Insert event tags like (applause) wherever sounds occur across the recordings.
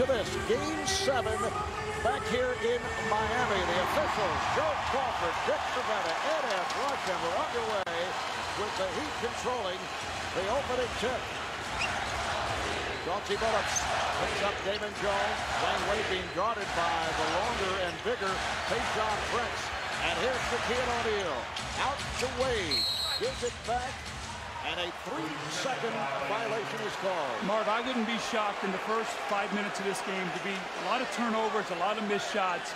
to this. Game seven back here in Miami. The officials, Joe Crawford, Dick Bavetta, Ed F. Rush, and we're underway with the Heat controlling the opening tip. Chauncey Billups picks up Damon Jones. Dwyane Wade being guarded by the longer and bigger Tayshaun Prince. And here's Shaquille O'Neal. Out to Wade. Gives it back. And a three-second violation is called. Marv, I wouldn't be shocked in the first five minutes of this game to be a lot of turnovers, a lot of missed shots.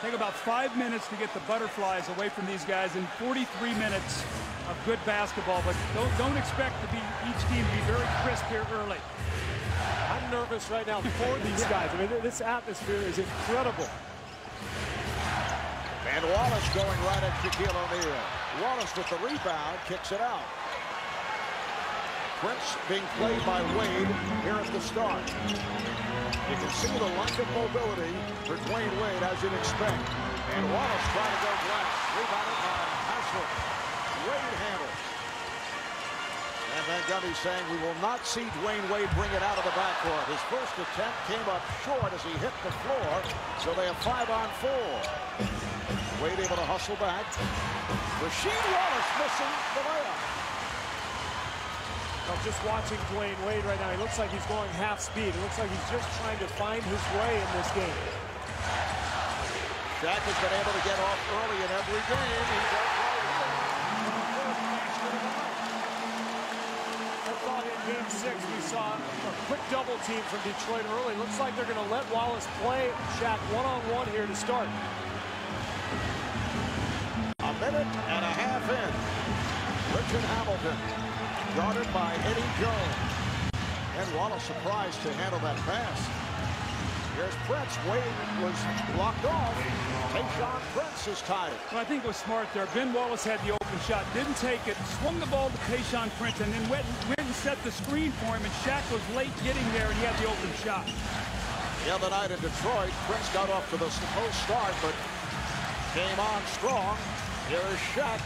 Take about five minutes to get the butterflies away from these guys and 43 minutes of good basketball. But don't, don't expect to be each team to be very crisp here early. I'm nervous right now for (laughs) these guys. I mean, this atmosphere is incredible. And Wallace going right at Shaquille O'Neal. Wallace with the rebound, kicks it out. Prince being played by Wade here at the start. You can see the lack of mobility for Dwyane Wade as you'd expect. And Wallace trying to go glass. Rebounded by Haslem. Wade handles. And Van Gundy saying we will not see Dwyane Wade bring it out of the backcourt. His first attempt came up short as he hit the floor. So they have five on four. Wade able to hustle back. Rasheed Wallace missing the layup. I'm just watching Dwyane Wade right now. He looks like he's going half speed. It looks like he's just trying to find his way in this game. Shaq has been able to get off early in every game. He does I thought in game six we saw a quick double team from Detroit early. Looks like they're going to let Wallace play Shaq one-on-one -on -one here to start. A minute and a half in. Richard Hamilton guarded by Eddie Jones. And Wallace surprised to handle that pass. Here's Prince. Wade was blocked off. Tayshaun Prince is tied. it. Well, I think it was smart there. Ben Wallace had the open shot, didn't take it, swung the ball to Tayshaun Prince, and then went, went and set the screen for him, and Shaq was late getting there, and he had the open shot. The other night in Detroit, Prince got off to the slow start, but came on strong. Here is Shaq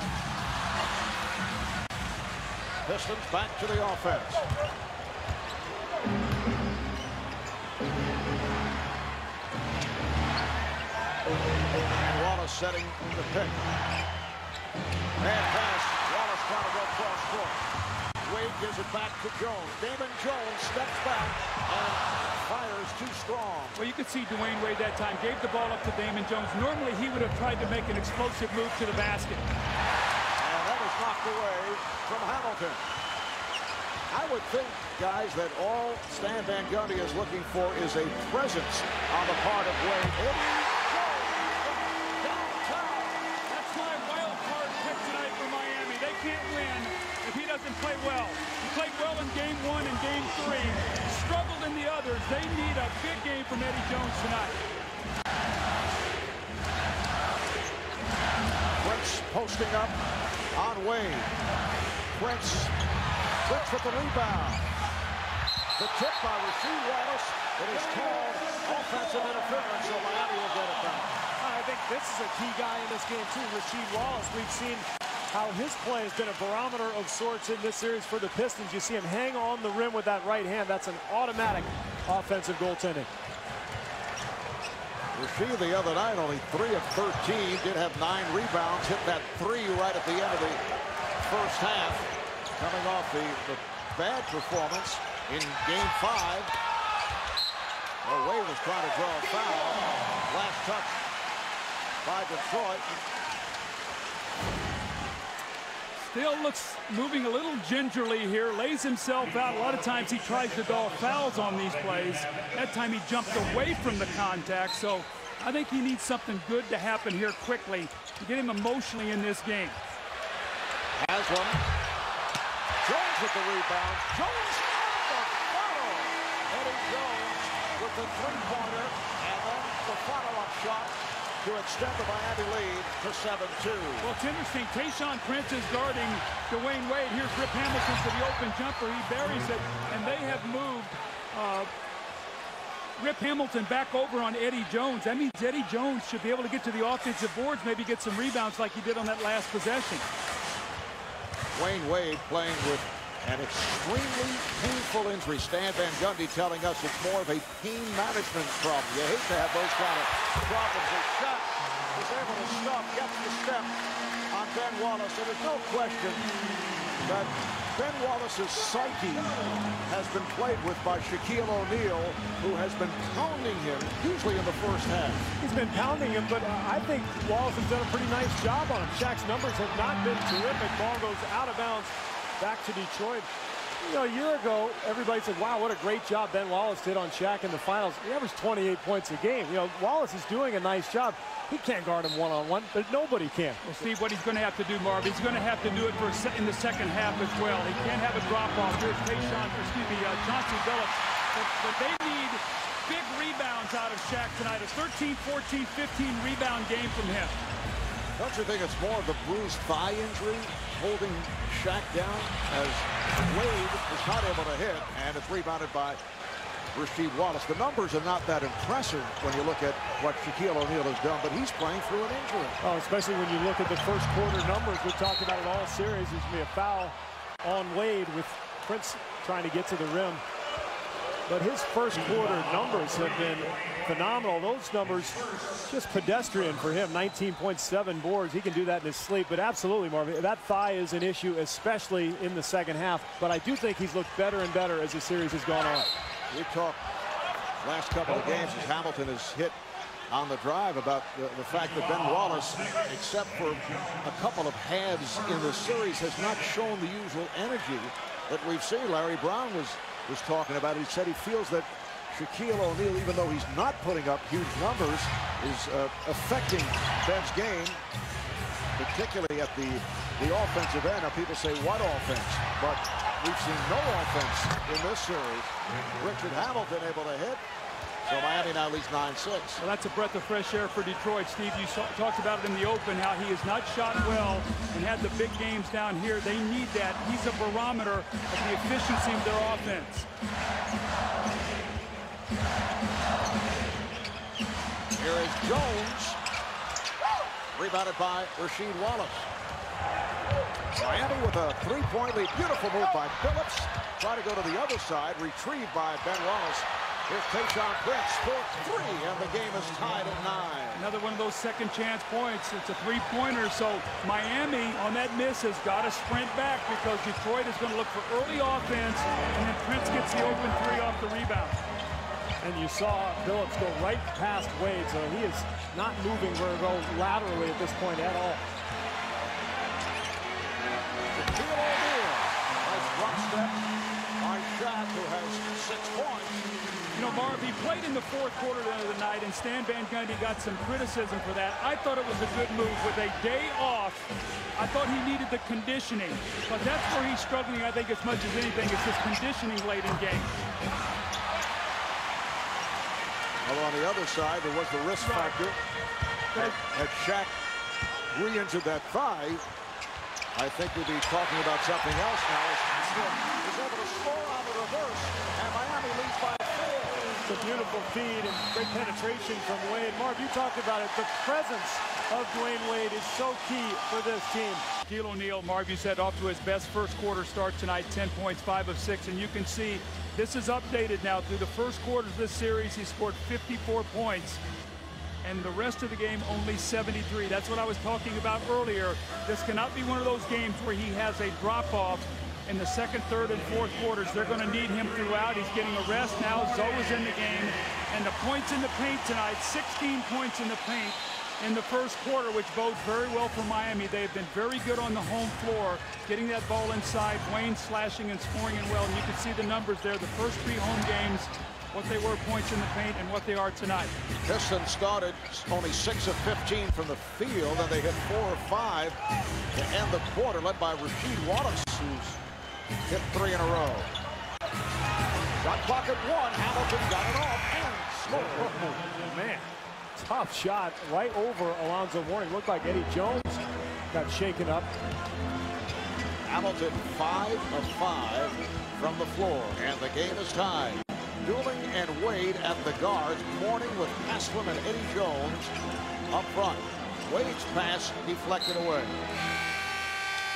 Pistons back to the offense. And Wallace setting the pick. Man pass. Wallace trying to go cross court. Wade gives it back to Jones. Damon Jones steps back and fires too strong. Well, you could see Dwyane Wade that time. Gave the ball up to Damon Jones. Normally, he would have tried to make an explosive move to the basket knocked away from Hamilton. I would think, guys, that all Stan Van Gundy is looking for is a presence on the part of Wade. That's my wild card pick tonight for Miami. They can't win if he doesn't play well. He played well in game one and game three. Struggled in the others. They need a big game from Eddie Jones tonight. Prince posting up on Wade. Prince, Prince with the rebound. The tip by Rasheed Wallace. It is called offensive interference, so Miami will get it back. I think this is a key guy in this game, too, Rasheed Wallace. We've seen how his play has been a barometer of sorts in this series for the Pistons. You see him hang on the rim with that right hand. That's an automatic offensive goaltending. Rasheed the other night, only 3 of 13, did have 9 rebounds, hit that 3 right at the end of the first half, coming off the, the bad performance in Game 5. Well, was trying to draw a foul. Last touch by Detroit. Still looks moving a little gingerly here, lays himself out. A lot of times he tries to draw fouls on these plays. That time he jumped away from the contact, so I think he needs something good to happen here quickly to get him emotionally in this game. Has one. Jones with the rebound. Jones on the. Eddie Jones with the three-pointer, and then the follow-up shot to extend the Miami lead to 7-2. Well, it's interesting. Tayshaun Prince is guarding Dwyane Wade. Here's Rip Hamilton for the open jumper. He buries it, and they have moved uh, Rip Hamilton back over on Eddie Jones. That means Eddie Jones should be able to get to the offensive boards, maybe get some rebounds like he did on that last possession. Dwyane Wade playing with An extremely painful injury. Stan Van Gundy telling us it's more of a pain management problem. You hate to have those kind of problems. His shot able to stop, gets the step on Ben Wallace. And there's no question that Ben Wallace's psyche has been played with by Shaquille O'Neal, who has been pounding him, usually in the first half. He's been pounding him, but uh, I think Wallace has done a pretty nice job on him. Shaq's numbers have not been terrific. Ball goes out of bounds back to Detroit. You know, a year ago, everybody said, wow, what a great job Ben Wallace did on Shaq in the finals. He averaged 28 points a game. You know, Wallace is doing a nice job. He can't guard him one-on-one, -on -one, but nobody can. Well, Steve, what he's going to have to do, Marv, he's going to have to do it for in the second half as well. He can't have a drop-off. Here's Tayshaun, excuse me, uh, Chauncey Billups. But, but they need big rebounds out of Shaq tonight. A 13, 14, 15 rebound game from him. Don't you think it's more of the bruised thigh injury holding Shaq down as Wade is not able to hit and it's rebounded by Rasheed Wallace. The numbers are not that impressive when you look at what Shaquille O'Neal has done, but he's playing through an injury. Oh, especially when you look at the first quarter numbers. We've talked about it all series. There's going to be a foul on Wade with Prince trying to get to the rim. But his first quarter numbers have been phenomenal. Those numbers just pedestrian for him. 19.7 boards. He can do that in his sleep. But absolutely, Marvin, that thigh is an issue, especially in the second half. But I do think he's looked better and better as the series has gone on. We talked last couple of games as Hamilton has hit on the drive about the, the, fact that Ben Wallace, except for a couple of halves in the series, has not shown the usual energy that we've seen. Larry Brown was was talking about. He said he feels that Shaquille O'Neal, even though he's not putting up huge numbers, is uh, affecting Ben's game, particularly at the the offensive end. Now people say what offense, but we've seen no offense in this series. Richard Hamilton able to hit. So Miami now leads 9-6. Well, that's a breath of fresh air for Detroit. Steve, you saw, talked about it in the open, how he has not shot well and had the big games down here. They need that. He's a barometer of the efficiency of their offense. Here is Jones. Rebounded by Rasheed Wallace. Miami with a three-point lead. Beautiful move by Billups. Try to go to the other side. Retrieved by Ben Wallace. Here's Tayshaun Prince for three, and the game is tied at nine. Another one of those second chance points. It's a three-pointer, so Miami on that miss has got to sprint back because Detroit is going to look for early offense, and then Prince gets the open three off the rebound. And you saw Billups go right past Wade, so he is not moving very well laterally at this point at all. Nice drop step by Shaq, who has six points. You know, Marv, he played in the fourth quarter the other night, and Stan Van Gundy got some criticism for that. I thought it was a good move. With a day off, I thought he needed the conditioning. But that's where he's struggling, I think, as much as anything. It's his conditioning late in game. Well, on the other side, there was the risk factor. Had, had Shaq re-injured that thigh, I think we'd be talking about something else now. He's able to score on the reverse, and Miami leads by a beautiful feed and great penetration from Wade. Mark, you talked about it. The presence of Dwyane Wade is so key for this team. Shaquille O'Neal, Marv, you said off to his best first quarter start tonight, 10 points, 5 of 6. And you can see this is updated now. Through the first quarter of this series, he scored 54 points. And the rest of the game, only 73. That's what I was talking about earlier. This cannot be one of those games where he has a drop-off in the second, third, and fourth quarters. They're going to need him throughout. He's getting a rest now. Zo's in the game. And the points in the paint tonight, 16 points in the paint in the first quarter, which bodes very well for Miami. They've been very good on the home floor, getting that ball inside. Wayne slashing and scoring in well. And you can see the numbers there. The first three home games, what they were points in the paint and what they are tonight. Pistons started only 6 of 15 from the field, and they hit 4 or 5 to end the quarter, led by Rasheed Wallace, who's hit three in a row. Shot clock at one. Hamilton got it off and scored. Oh, man, tough shot right over Alonzo Mourning. Looked like Eddie Jones got shaken up. Hamilton five of five from the floor, and the game is tied. Dooling and Wade at the guards. Mourning with Haslem and Eddie Jones up front. Wade's pass deflected away.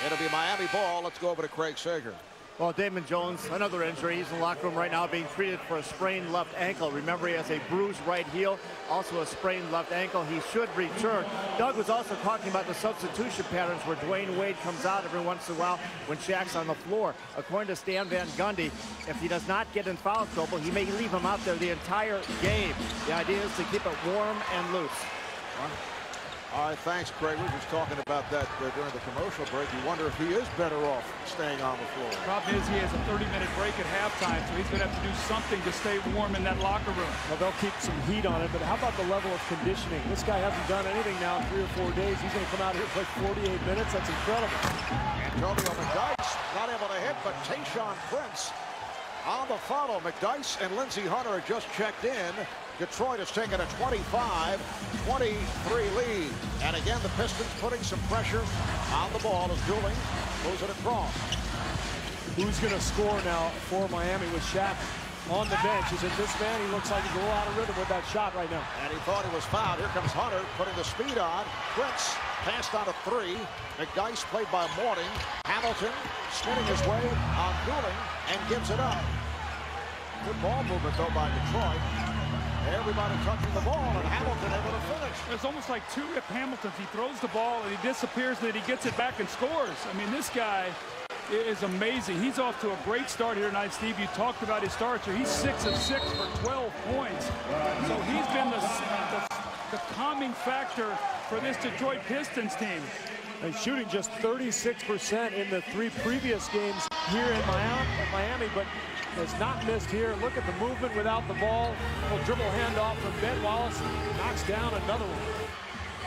It'll be Miami ball. Let's go over to Craig Sager. Well, Damon Jones, another injury. He's in the locker room right now being treated for a sprained left ankle. Remember, he has a bruised right heel, also a sprained left ankle. He should return. Doug was also talking about the substitution patterns where Dwyane Wade comes out every once in a while when Shaq's on the floor. According to Stan Van Gundy, if he does not get in foul trouble, he may leave him out there the entire game. The idea is to keep it warm and loose. All right, thanks, Craig. We were just talking about that uh, during the commercial break. You wonder if he is better off staying on the floor. Problem is he has a 30-minute break at halftime, so he's going to have to do something to stay warm in that locker room. Well, they'll keep some heat on it, but how about the level of conditioning? This guy hasn't done anything now in three or four days. He's going to come out here and play 48 minutes. That's incredible. Antonio McDyess not able to hit, but Tayshaun Prince on the follow. McDyess and Lindsey Hunter have just checked in. Detroit has taken a 25-23 lead. And again, the Pistons putting some pressure on the ball as Dooling moves it across. Who's going to score now for Miami with Shaq on the bench? Is it this man? He looks like he's a little out of rhythm with that shot right now. And he thought he was fouled. Here comes Hunter putting the speed on. Prince passed on a three. McDyess played by Mourning. Hamilton spinning his way on Dooling and gives it up. Good ball movement, though, by Detroit. Everybody touching the ball, and Hamilton able to finish. It's almost like two Rip Hamiltons. He throws the ball, and he disappears, and then he gets it back and scores. I mean, this guy is amazing. He's off to a great start here tonight, Steve. You talked about his starts here. He's 6 of 6 for 12 points. So he's been the, the, the calming factor for this Detroit Pistons team. And shooting just 36% in the three previous games here in Miami, but has not missed here. Look at the movement without the ball. A dribble handoff from Ben Wallace. Knocks down another one.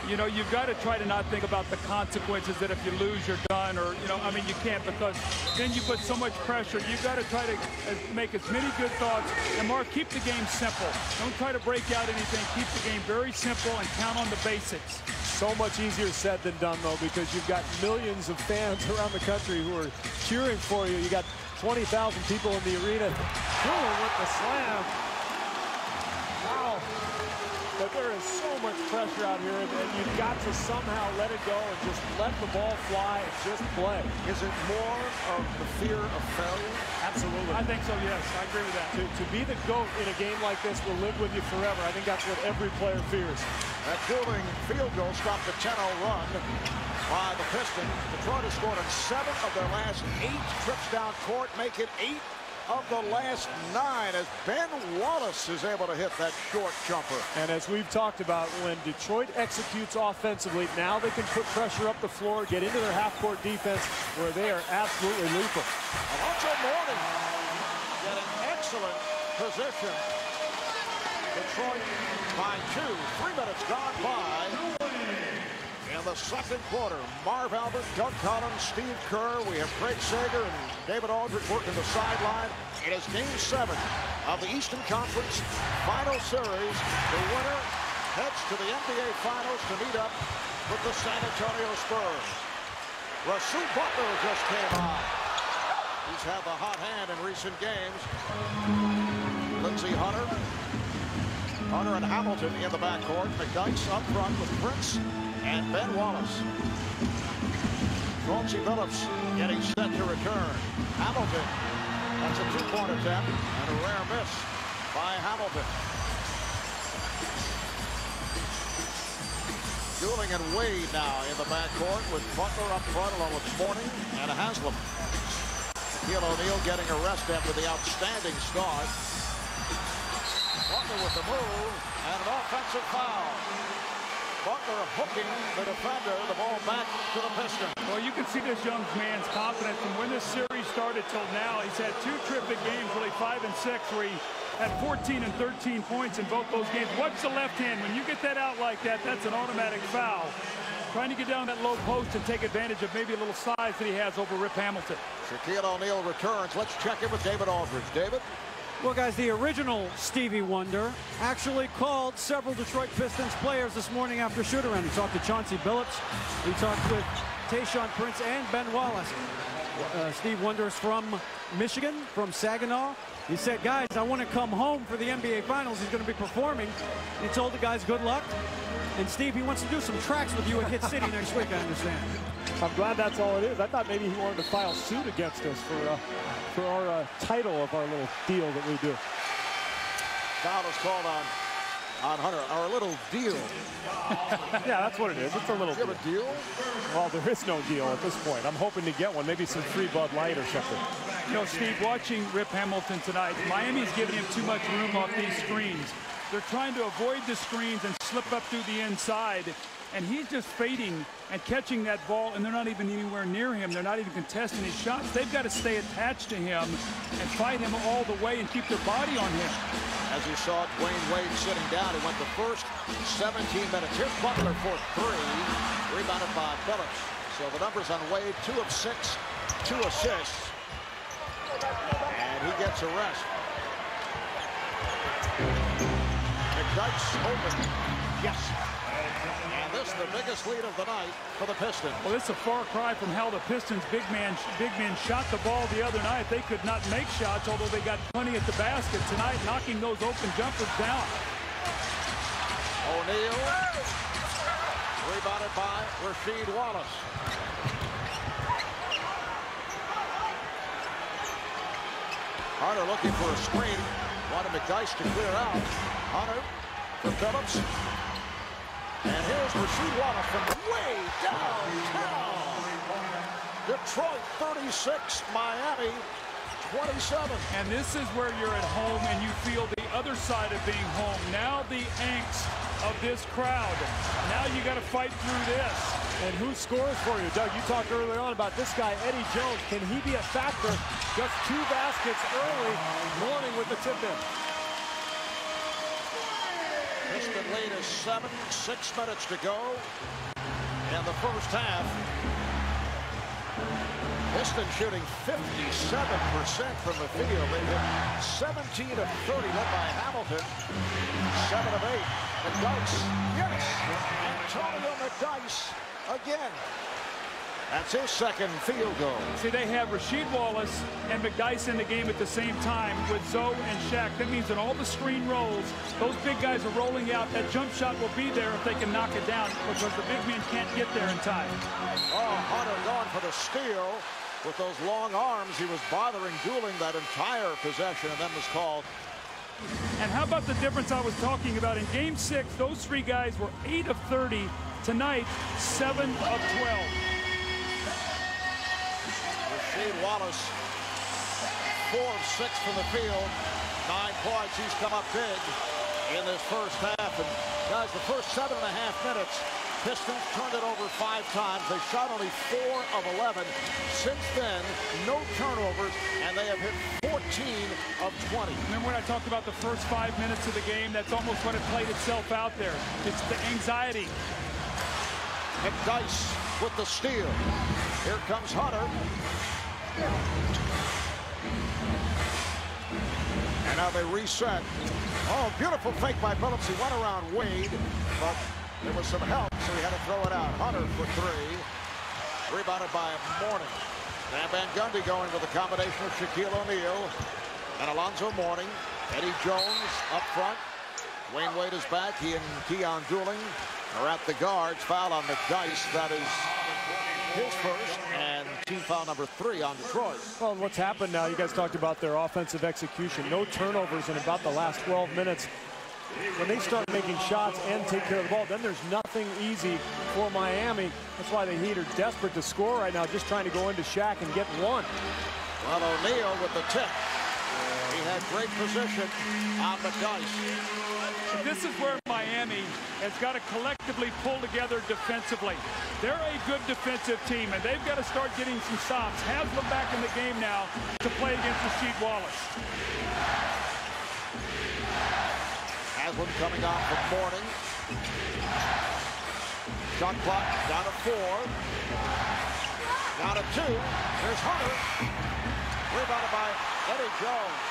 You know, you've got to try to not think about the consequences that if you lose, you're done. Or, you know, I mean, you can't because then you put so much pressure. You've got to try to uh, make as many good thoughts. And, Mark, keep the game simple. Don't try to break out anything. Keep the game very simple and count on the basics. So much easier said than done, though, because you've got millions of fans (laughs) around the country who are cheering for you. You got 20,000 people in the arena. Fuller with the slam. Wow. But there is so much pressure out here, and you've got to somehow let it go and just let the ball fly and just play. Is it more of the fear of failure? Absolutely. I think so, yes. I agree with that. To, to be the GOAT in a game like this will live with you forever. I think that's what every player fears. That Dooling field goal stopped the 10-0 run by the Pistons. Detroit has scored on seven of their last eight trips down court, make it eight of the last nine as Ben Wallace is able to hit that short jumper. And as we've talked about, when Detroit executes offensively, now they can put pressure up the floor, get into their half-court defense where they are absolutely lethal. Alonzo Mourning getting excellent position. Detroit by two. Three minutes gone by in the second quarter. Marv Albert, Doug Collins, Steve Kerr. We have Craig Sager and David Aldridge working the sideline. It is game seven of the Eastern Conference Final Series. The winner heads to the NBA Finals to meet up with the San Antonio Spurs. Rasual Butler just came on. He's had the hot hand in recent games. Lindsey Hunter. Hunter and Hamilton in the backcourt. McDyess up front with Prince and Ben Wallace. Chauncey Billups getting set to return. Hamilton. That's a two-point attempt and a rare miss by Hamilton. Dooling and Wade now in the backcourt with Butler up front along with Mourning and Haslem. Shaquille O'Neal getting a rest after the outstanding start. Butler with the move and an offensive foul. Butler hooking the defender, the ball back to the Pistons. Well, you can see this young man's confidence. from when this series started till now, he's had two terrific games, really five and six, where he had 14 and 13 points in both those games. Watch the left hand. When you get that out like that, that's an automatic foul. Trying to get down that low post and take advantage of maybe a little size that he has over Rip Hamilton. Shaquille O'Neal returns. Let's check in with David Aldridge. David? Well, guys, the original Stevie Wonder actually called several Detroit Pistons players this morning after shoot-around. He talked to Chauncey Billups. He talked with Tayshaun Prince and Ben Wallace. Uh, Steve Wonder is from Michigan, from Saginaw. He said, guys, I want to come home for the NBA Finals. He's going to be performing. He told the guys good luck. And Steve, he wants to do some tracks with you at Hit City (laughs) next week, I understand. I'm glad that's all it is. I thought maybe he wanted to file suit against us for uh, for our uh, title of our little deal that we do. Foul is called on on Hunter. Our little deal. (laughs) yeah, that's what it is. It's a little you have a deal? Well, there is no deal at this point. I'm hoping to get one, maybe some free Bud Light or something. You know, Steve, watching Rip Hamilton tonight, Miami's giving him too much room off these screens. They're trying to avoid the screens and slip up through the inside. And he's just fading and catching that ball, and they're not even anywhere near him. They're not even contesting his shots. They've got to stay attached to him and fight him all the way and keep their body on him. As you saw Dwyane Wade sitting down, he went the first 17 minutes. Here's Butler for three, rebounded by Billups. So the numbers on Wade, two of six, two assists. And he gets a rest. McDyess open. Yes. The biggest lead of the night for the Pistons. Well, it's a far cry from how the Pistons big man big men shot the ball the other night. They could not make shots, although they got plenty at the basket tonight, knocking those open jumpers down. O'Neal rebounded by Rasheed Wallace. Hunter looking for a screen. Wanted McDyess to clear out. Hunter for Billups. And here's Rasheed Wallace from way downtown. Detroit 36, Miami 27. And this is where you're at home and you feel the other side of being home. Now the angst of this crowd. Now you got to fight through this. And who scores for you? Doug, you talked earlier on about this guy, Eddie Jones. Can he be a factor? Just two baskets early, Mourning with the tip-in. Piston lead is seven, six minutes to go in the first half. Piston shooting 57% from the field. They hit 17 of 30, led by Hamilton. 7 of 8. McDyess, yes! Antonio McDyess again. That's his second field goal. See, they have Rasheed Wallace and McDyess in the game at the same time with Zo and Shaq. That means that all the screen rolls, those big guys are rolling out. That jump shot will be there if they can knock it down because the big men can't get there in time. Oh, Hunter going for the steal. With those long arms, he was bothering Dooling that entire possession and then was called. And how about the difference I was talking about? In game six, those three guys were 8 of 30. Tonight, 7 of 12. Rasheed Wallace, four of six from the field, nine points. He's come up big in this first half. And guys, the first seven and a half minutes, Pistons turned it over five times. They shot only four of 11. Since then, no turnovers, and they have hit 14 of 20. Remember when I talked about the first five minutes of the game? That's almost when it played itself out there. It's the anxiety. McDyess with the steal. Here comes Hunter. And now they reset. Oh, beautiful fake by Billups. He went around Wade, but there was some help, so he had to throw it out. Hunter for three. Rebounded by Mourning. And Van Gundy going with a combination of Shaquille O'Neal and Alonzo Mourning. Eddie Jones up front. Dwyane Wade is back. He and Keon Dooling are at the guards. Foul on McDyess. That is his first team foul number three on Detroit. Well, what's happened now, you guys talked about their offensive execution. No turnovers in about the last 12 minutes. When they start making shots and take care of the ball, then there's nothing easy for Miami. That's why the Heat are desperate to score right now, just trying to go into Shaq and get one. Well, O'Neal with the tip. He had great position on McDyess. This is where Miami has got to collectively pull together defensively. They're a good defensive team, and they've got to start getting some stops. Haslem back in the game now to play against Rasheed Wallace. Haslem coming on from Mourning. Shot clock down to four. Down to two. There's Hunter. Rebounded by Eddie Jones.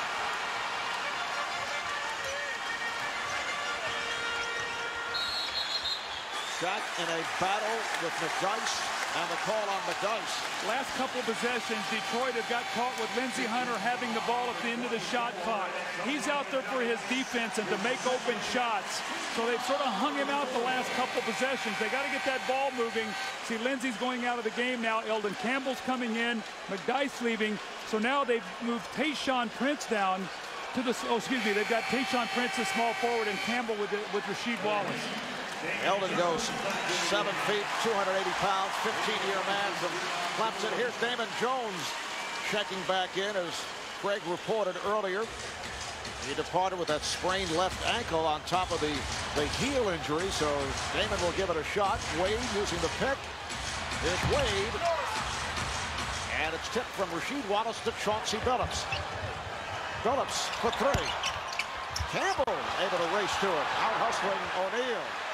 Shaq in a battle with McDyess And the call on McDyess. Last couple possessions, Detroit have got caught with Lindsey Hunter having the ball at the end of the shot clock. He's out there for his defense and to make open shots. So they've sort of hung him out the last couple possessions. They got to get that ball moving. See, Lindsey's going out of the game now. Elden Campbell's coming in. McDyess leaving. So now they've moved Tayshaun Prince down to the, oh, excuse me, they've got Tayshaun Prince, the small forward, and Campbell with, the, with Rasheed Wallace. Elden goes seven feet, 280 pounds, 15-year man from Clemson. Here's Damon Jones checking back in, as Craig reported earlier. He departed with that sprained left ankle on top of the, the heel injury, so Damon will give it a shot. Wade using the pick. Here's Wade. And it's tipped from Rasheed Wallace to Chauncey Billups. Billups for three. Campbell able to race to it. Out hustling O'Neal.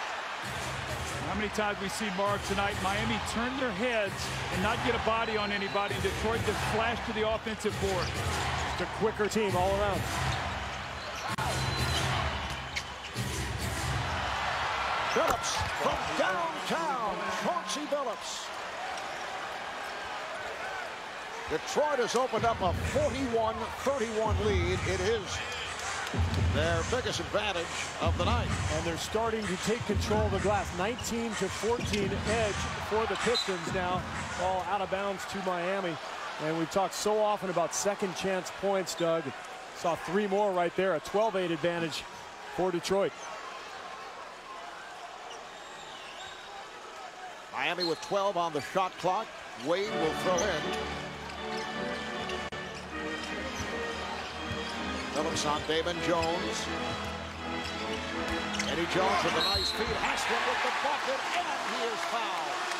How many times we see Mark tonight, Miami turn their heads and not get a body on anybody. Detroit just flash to the offensive board. Just a quicker team all around. Billups from downtown. Chauncey Billups. Detroit has opened up a 41-31 lead. It is their biggest advantage of the night. And they're starting to take control of the glass. 19 to 14 edge for the Pistons now. Ball out of bounds to Miami. And we've talked so often about second chance points, Doug. Saw three more right there, a 12-8 advantage for Detroit. Miami with 12 on the shot clock. Wade will throw in. Billups on Damon Jones. Eddie Jones with a nice feed. Haslem with the bucket, and he is fouled.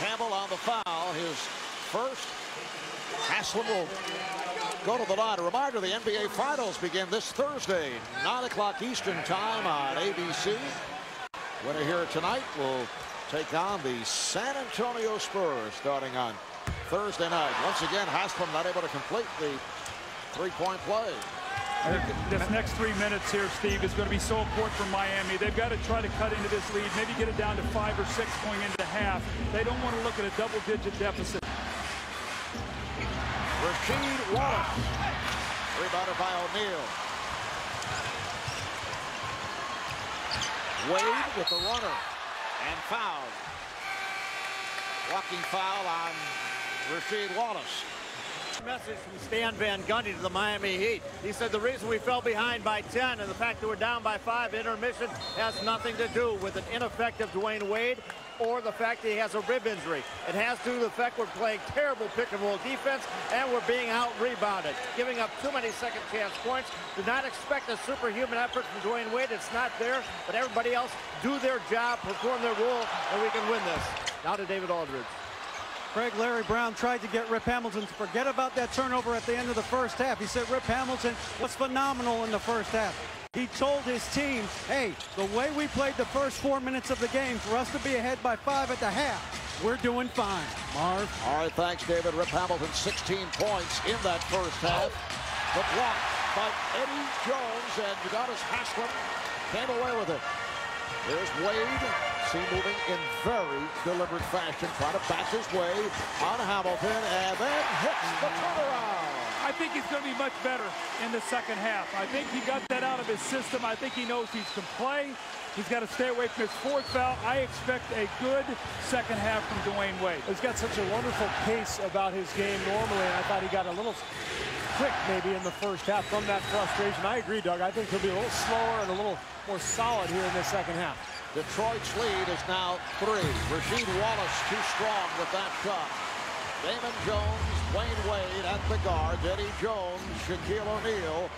Campbell on the foul, his first. Haslem will go to the line. A reminder, the NBA Finals begin this Thursday, 9 o'clock Eastern Time on ABC. Winner here tonight will take on the San Antonio Spurs starting on Thursday night. Once again, Haslem not able to complete the three-point play. This next three minutes here, Steve, is going to be so important for Miami. They've got to try to cut into this lead, maybe get it down to five or six going into the half. They don't want to look at a double-digit deficit. Rasheed Wallace. Rebounded by O'Neal. Wade with the runner. And fouled. Walking foul on Rasheed Wallace. Message from Stan Van Gundy to the Miami Heat. He said the reason we fell behind by 10 and the fact that we're down by five intermission has nothing to do with an ineffective Dwyane Wade or the fact that he has a rib injury. It has to do with the fact we're playing terrible pick and roll defense and we're being out rebounded, giving up too many second chance points. Do not expect a superhuman effort from Dwyane Wade. It's not there, but everybody else do their job, perform their role, and we can win this. Now to David Aldridge. Craig Larry Brown tried to get Rip Hamilton to forget about that turnover at the end of the first half. He said Rip Hamilton was phenomenal in the first half. He told his team, hey, the way we played the first four minutes of the game, for us to be ahead by five at the half, we're doing fine. Marv? All right, thanks, David. Rip Hamilton, 16 points in that first half. The block by Eddie Jones and Udonis Haslem came away with it. There's Wade, see moving in very deliberate fashion, trying to back his way on Hamilton, and then hits the turnaround. I think he's going to be much better in the second half. I think he got that out of his system. I think he knows he can play. He's got to stay away from his fourth foul. I expect a good second half from Dwyane Wade. He's got such a wonderful pace about his game normally, and I thought he got a little quick maybe in the first half from that frustration. I agree, Doug. I think he'll be a little slower and a little more solid here in the second half. Detroit's lead is now three. Rasheed Wallace too strong with that shot. Damon Jones, Dwyane Wade at the guard. Eddie Jones, Shaquille O'Neal,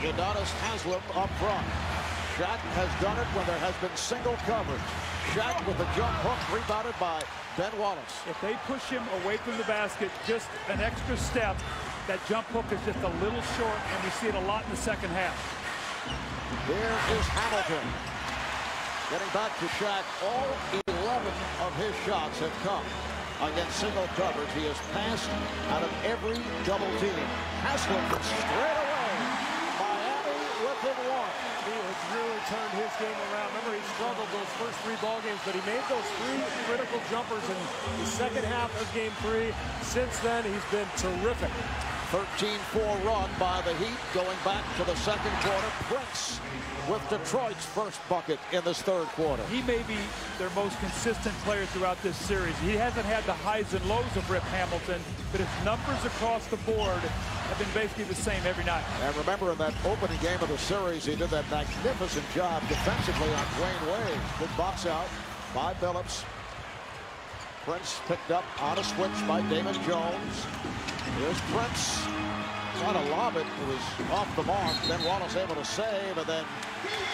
Udonis Haslem up front. Shaq has done it when there has been single coverage. Shaq with a jump hook rebounded by Ben Wallace. If they push him away from the basket just an extra step, that jump hook is just a little short, and we see it a lot in the second half. There is Hamilton. Getting back to Shaq, all 11 of his shots have come against single coverage. He has passed out of every double team. Haslem straight away. Miami within one. He has really turned his game around. Remember, he three ball games, but he made those three critical jumpers in the second half of game three. Since then, he's been terrific. 13-4 run by the Heat going back to the second quarter. Prince with Detroit's first bucket in this third quarter. He may be their most consistent player throughout this series. He hasn't had the highs and lows of Rip Hamilton, but his numbers across the board have been basically the same every night. And remember in that opening game of the series, he did that magnificent job defensively on Dwyane Wade. Good box out by Billups. Prince picked up on a switch by Damon Jones. Here's Prince. Trying to lob it. It was off the mark. Then Wallace able to save, and then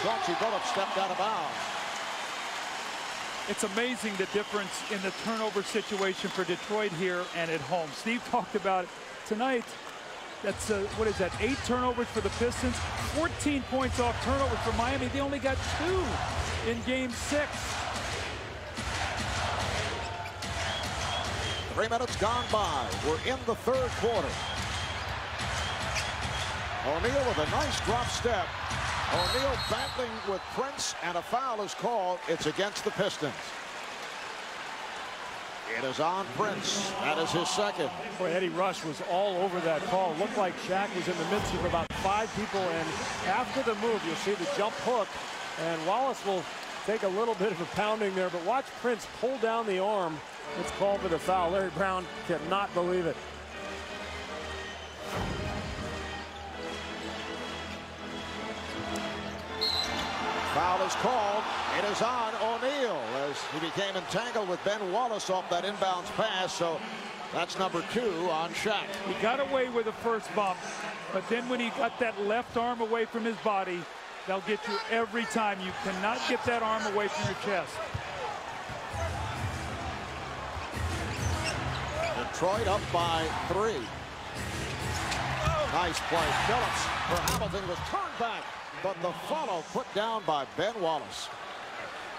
Chauncey Billups stepped out of bounds. It's amazing the difference in the turnover situation for Detroit here and at home. Steve talked about it tonight. That's, uh, what is that, eight turnovers for the Pistons, 14 points off turnovers for Miami. They only got two in game six. Three minutes gone by. We're in the third quarter. O'Neal with a nice drop step. O'Neal battling with Prince, and a foul is called. It's against the Pistons. It is on Prince. That is his second. Boy, Eddie Rush was all over that call. Looked like Shaq was in the midst of about five people, and after the move, you'll see the jump hook, and Wallace will take a little bit of a pounding there, but watch Prince pull down the arm. It's called for the foul. Larry Brown cannot believe it. Foul is called. It is on O'Neal he became entangled with Ben Wallace off that inbounds pass. So that's number two on Shaq. He got away with the first bump, but then when he got that left arm away from his body, they'll get you every time. You cannot get that arm away from your chest. Detroit up by three. Nice play. Billups for Hamilton was turned back, but the follow put down by Ben Wallace.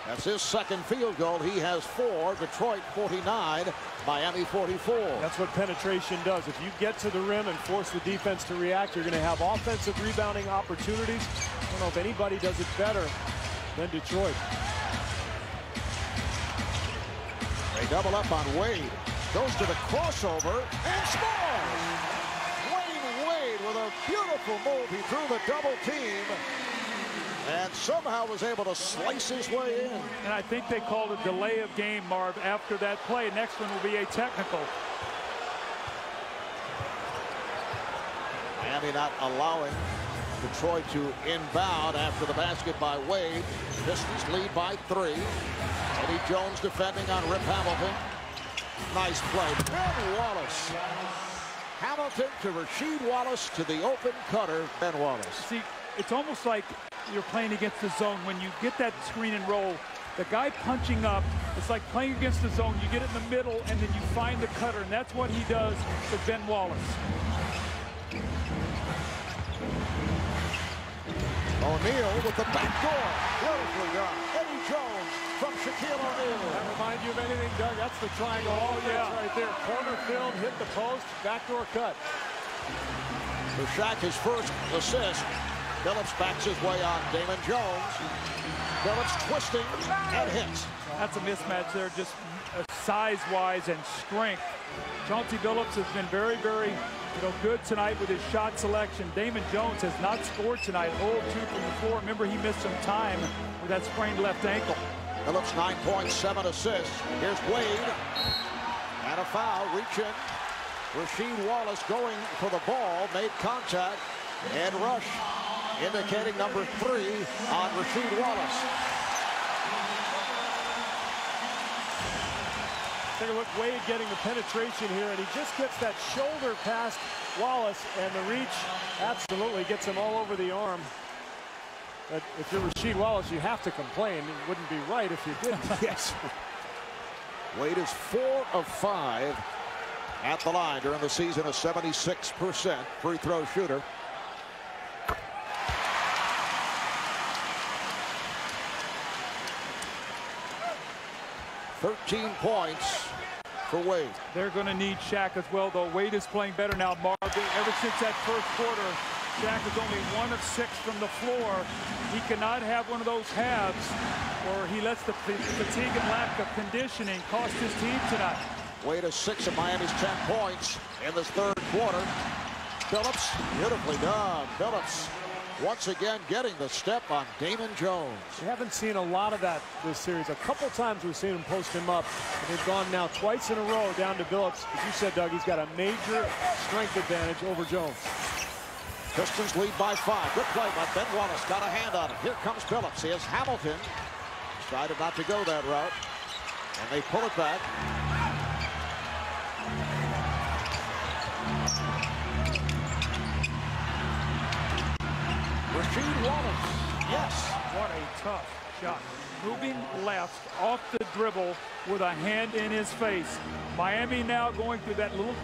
That's his second field goal. He has four. Detroit 49, Miami 44. That's what penetration does. If you get to the rim and force the defense to react, you're going to have offensive rebounding opportunities. I don't know if anybody does it better than Detroit. They double up on Wade. Goes to the crossover and scores! Dwyane Wade with a beautiful move. He threw the double team and somehow was able to slice his way in. And I think they called a delay of game, Marv, after that play. Next one will be a technical. Miami not allowing Detroit to inbound after the basket by Wade. Pistons lead by three. Eddie Jones defending on Rip Hamilton. Nice play. Ben Wallace. Hamilton to Rasheed Wallace to the open cutter, Ben Wallace. See, it's almost like you're playing against the zone. When you get that screen and roll, the guy punching up, it's like playing against the zone. You get it in the middle, and then you find the cutter, and that's what he does with Ben Wallace. O'Neal with the back door. Beautifully done. Eddie Jones from Shaquille O'Neal. That remind you of anything, Doug? That's the triangle oh, yeah. right there. Corner filled, hit the post, backdoor cut. For Shaq, his first assist. Billups backs his way on Damon Jones. Billups twisting and hits. That's a mismatch there, just size-wise and strength. Chauncey Billups has been very, very you know, good tonight with his shot selection. Damon Jones has not scored tonight. 0 2 from the floor. Remember, he missed some time with that sprained left ankle. Billups, 9.7 assists. Here's Wade. And a foul. Reach in. Rasheed Wallace going for the ball. Made contact. And rush indicating number three on Rasheed Wallace. Take a look, Wade getting the penetration here, and he just gets that shoulder past Wallace, and the reach absolutely gets him all over the arm. But if you're Rasheed Wallace, you have to complain. It wouldn't be right if you didn't. (laughs) yes. Wade is four of five at the line during the season, a 76% free throw shooter. Thirteen points for Wade. They're going to need Shaq as well, though. Wade is playing better now, Marv. Ever since that first quarter, Shaq is only one of six from the floor. He cannot have one of those halves or he lets the fatigue and lack of conditioning cost his team tonight. Wade is six of Miami's 10 points in this third quarter. Billups, beautifully done. Billups once again getting the step on Damon Jones. We haven't seen a lot of that this series. A couple times we've seen him post him up. And they've gone now twice in a row down to Billups. As you said, Doug, he's got a major strength advantage over Jones. Pistons lead by five. Good play by Ben Wallace. Got a hand on it. Here comes Billups. Here's Hamilton. Decided not to go that route. And they pull it back. Rasheed Wallace. Yes. What a tough shot. Moving left off the dribble with a hand in his face. Miami now going through that little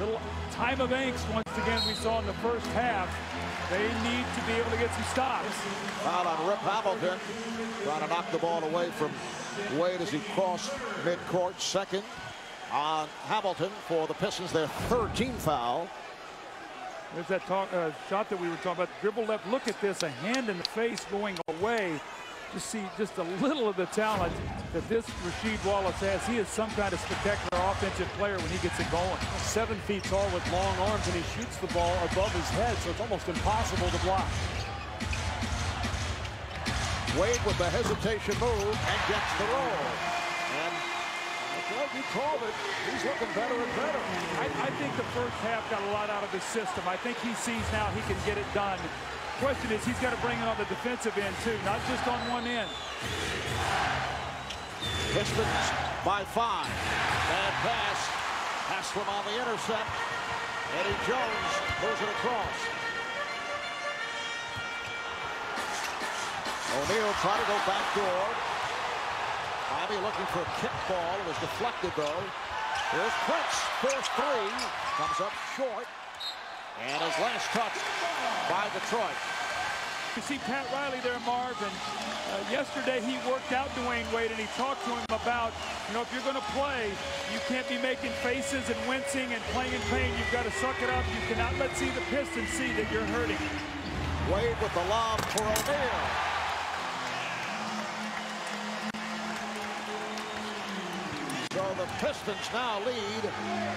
little time of angst once again we saw in the first half. They need to be able to get some stops. Foul on Rip Hamilton. Trying to knock the ball away from Wade as he crossed midcourt. Second on Hamilton for the Pistons, their third team foul. There's that talk, uh, shot that we were talking about. Dribble left. Look at this. A hand in the face going away. Just see just a little of the talent that this Rasheed Wallace has. He is some kind of spectacular offensive player when he gets it going. Seven feet tall with long arms, and he shoots the ball above his head, so it's almost impossible to block. Wade with the hesitation move and gets the roll. And well, you called it. He's looking better and better. I, I think the first half got a lot out of his system. I think he sees now he can get it done. Question is, he's got to bring it on the defensive end, too, not just on one end. Pistons by five. Bad pass. Haslem on the intercept. Eddie Jones moves it across. O'Neal trying to go back Miami looking for a kick ball. It was deflected, though. Here's Prince. First three. Comes up short. And his last touch by Detroit. You see Pat Riley there, Marv, and uh, yesterday he worked out Dwyane Wade, and he talked to him about, you know, if you're going to play, you can't be making faces and wincing and playing in pain. You've got to suck it up. You cannot let see the Pistons see that you're hurting. Wade with the lob for O'Neal. So the Pistons now lead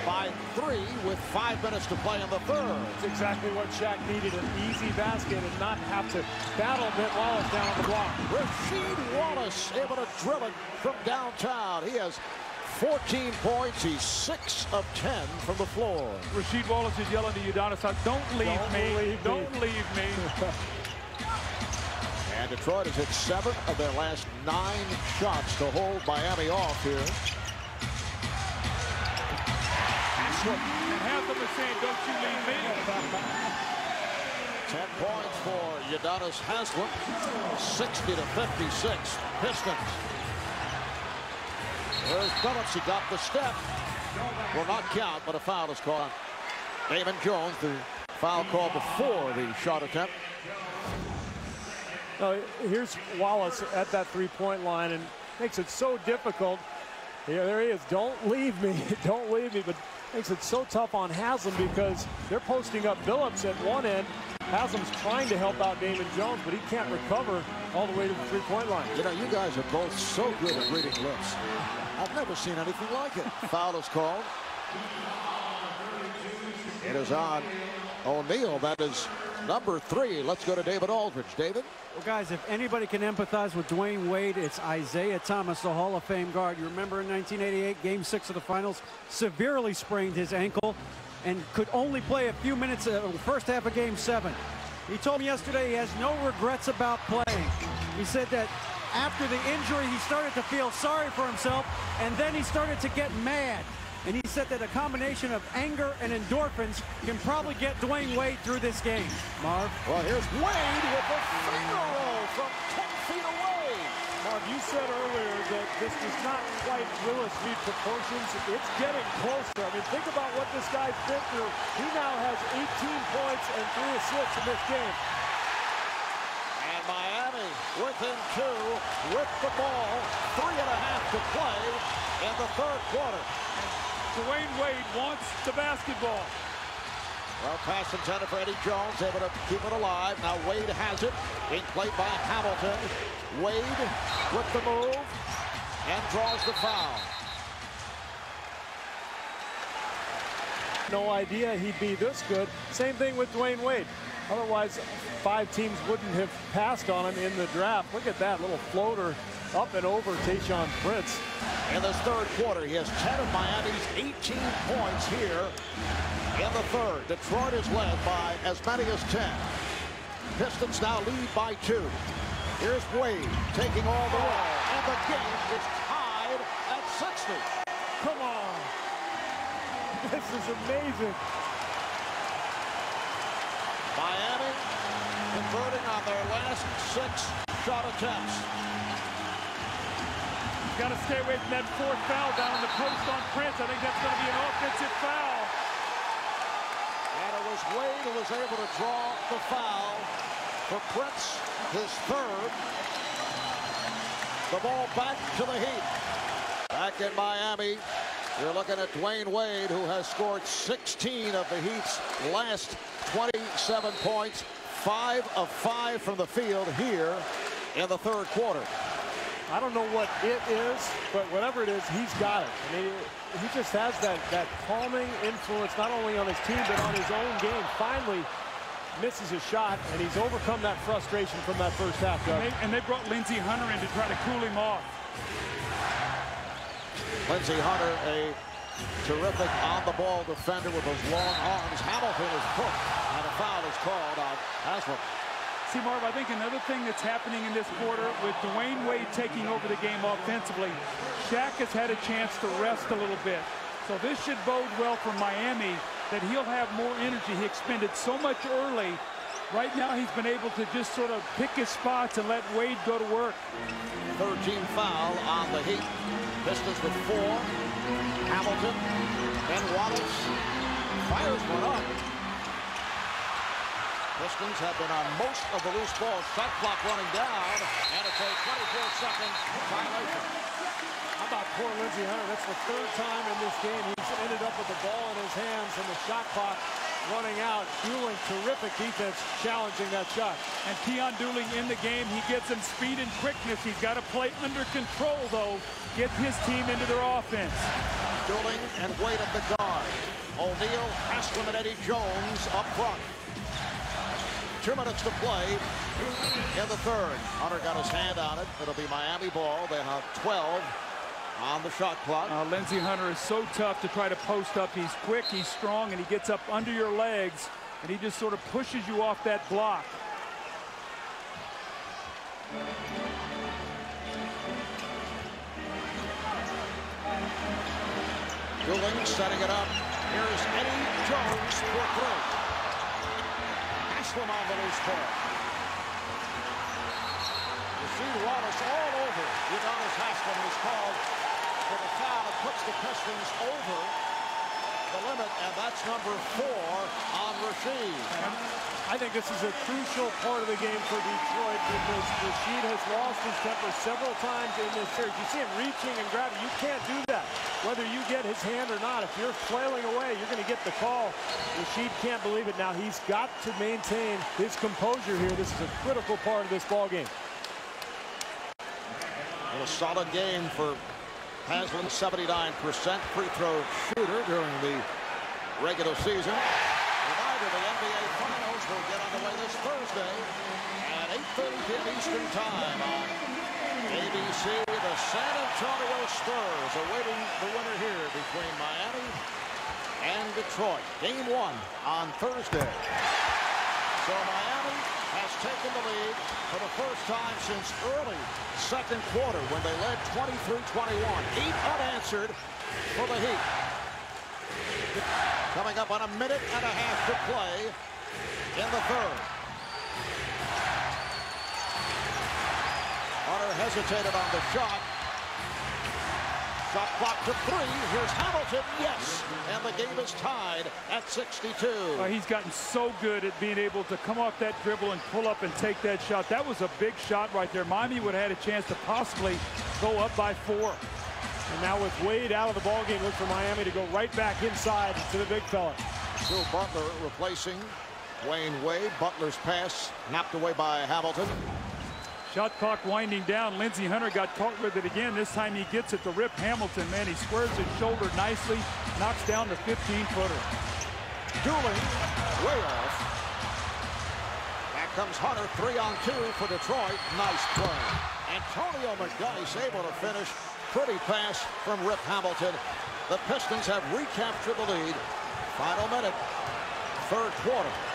by three with five minutes to play in the third. That's exactly what Shaq needed, an easy basket and not have to battle Ben Wallace down on the block. Rasheed Wallace able to drill it from downtown. He has 14 points. He's 6 of 10 from the floor. Rasheed Wallace is yelling to Udonis, don't leave don't me, leave don't me. leave me. And Detroit has hit seven of their last nine shots to hold Miami off here. And half of them are saying, don't you leave me. 10 points for Udonis Haslem. 60 to 56. Pistons. There's Billups. He got the step. Will not count, but a foul is called on Damon Jones. The foul call before the shot attempt. Now, here's Wallace at that three-point line and makes it so difficult. Yeah, there he is. Don't leave me. (laughs) Don't leave me. But makes it so tough on Haslem because they're posting up Billups at one end. Haslem's trying to help out Damon Jones, but he can't recover all the way to the three-point line. You know, you guys are both so good at reading lips. I've never seen anything like it. (laughs) Foul is called. It is on O'Neal. That is number three. Let's go to David Aldridge. David? Well, guys, if anybody can empathize with Dwyane Wade, it's Isiah Thomas, the Hall of Fame guard. You remember in 1988, Game 6 of the Finals, severely sprained his ankle and could only play a few minutes uh, first half of Game 7. He told me yesterday he has no regrets about playing. He said that after the injury, he started to feel sorry for himself, and then he started to get mad. And he said that a combination of anger and endorphins can probably get Dwyane Wade through this game. Marv? Well, here's Wade with the finger roll from 10 feet away. Marv, you said earlier that this does not quite Willis Reed proportions. It's getting closer. I mean, think about what this guy's been through. He now has 18 points and three assists in this game. And Miami within two with the ball. Three and a half to play in the third quarter. Dwyane Wade wants the basketball. Well, pass intended for Eddie Jones, able to keep it alive. Now Wade has it, being played by Hamilton. Wade with the move and draws the foul. No idea he'd be this good. Same thing with Dwyane Wade. Otherwise, five teams wouldn't have passed on him in the draft. Look at that little floater up and over Tayshaun Prince. In this third quarter, he has 10 of Miami's 18 points here in the third. Detroit is led by as many as 10. Pistons now lead by two. Here's Wade taking all the way. And the game is tied at 60. Come on. (laughs) This is amazing. Miami converting on their last six shot attempts. Got to stay away from that fourth foul down in the post on Prince. I think that's going to be an offensive foul. And it was Wade who was able to draw the foul for Prince, his third. The ball back to the Heat. Back in Miami, you're looking at Dwyane Wade, who has scored 16 of the Heat's last 27 points, five of five from the field here in the third quarter. I don't know what it is, but whatever it is, he's got it. I mean, he just has that, that calming influence, not only on his team, but on his own game. Finally, misses a shot, and he's overcome that frustration from that first half, and they, and they, brought Lindsey Hunter in to try to cool him off. Lindsey Hunter, a terrific on-the-ball defender with those long arms. Hamilton is put, and a foul is called on Haslem. See, Marv, I think another thing that's happening in this quarter with Dwyane Wade taking over the game offensively, Shaq has had a chance to rest a little bit. So this should bode well for Miami that he'll have more energy. He expended so much early. Right now he's been able to just sort of pick his spots and let Wade go to work. 13 foul on the Heat. Pistons with four. Hamilton. and Wallace fires one up. Pistons have been on most of the loose balls. Shot clock running down, and it's a 24-second violation. How about poor Lindsey Hunter? That's the third time in this game he's ended up with the ball in his hands and the shot clock running out. Dooling, terrific defense, challenging that shot. And Keon Dooling in the game. He gets some speed and quickness. He's got to play under control, though. Get his team into their offense. Dooling and Wade at the guard. O'Neal, Haslem, and Eddie Jones up front. Two minutes to play in the third. Hunter got his hand on it. It'll be Miami ball. They have 12 on the shot clock. Uh, Lindsey Hunter is so tough to try to post up. He's quick, he's strong, and he gets up under your legs, and he just sort of pushes you off that block. Dooling setting it up. Here's Eddie Jones for three. Haslem on the loose ball. Rasheed Wallace all over Udonis Haslem is called for the foul. It puts the Pistons over the limit, and that's number four on Rasheed. I think this is a crucial part of the game for Detroit because Rasheed has lost his temper several times in this series. You see him reaching and grabbing. You can't do that, whether you get his hand or not. If you're flailing away, you're going to get the call. Rasheed can't believe it. Now he's got to maintain his composure here. This is a critical part of this ball game. A solid game for Haslem, 79% free throw shooter during the regular season. Reminder, the NBA Finals will get underway this Thursday at 8.30 p.m. Eastern Time on ABC. The San Antonio Spurs awaiting the winner here between Miami and Detroit. Game one on Thursday. So Miami taken the lead for the first time since early second quarter when they led 23-21. Eight unanswered for the Heat. Coming up on a minute and a half to play in the third. Hunter hesitated on the shot. Shot clock to three. Here's Hamilton. Yes. And the game is tied at 62. Uh, he's gotten so good at being able to come off that dribble and pull up and take that shot. That was a big shot right there. Miami would have had a chance to possibly go up by four. And now with Wade out of the ballgame, look for Miami to go right back inside to the big fella. Stu Butler replacing Wayne Wade. Butler's pass knocked away by Hamilton. Shot clock winding down. Lindsey Hunter got caught with it again. This time he gets it to Rip Hamilton. Man, he squares his shoulder nicely, knocks down the 15-footer. Dooling way off. Back comes Hunter, three on two for Detroit. Nice play. Antonio McDyess able to finish. Pretty pass from Rip Hamilton. The Pistons have recaptured the lead. Final minute, third quarter.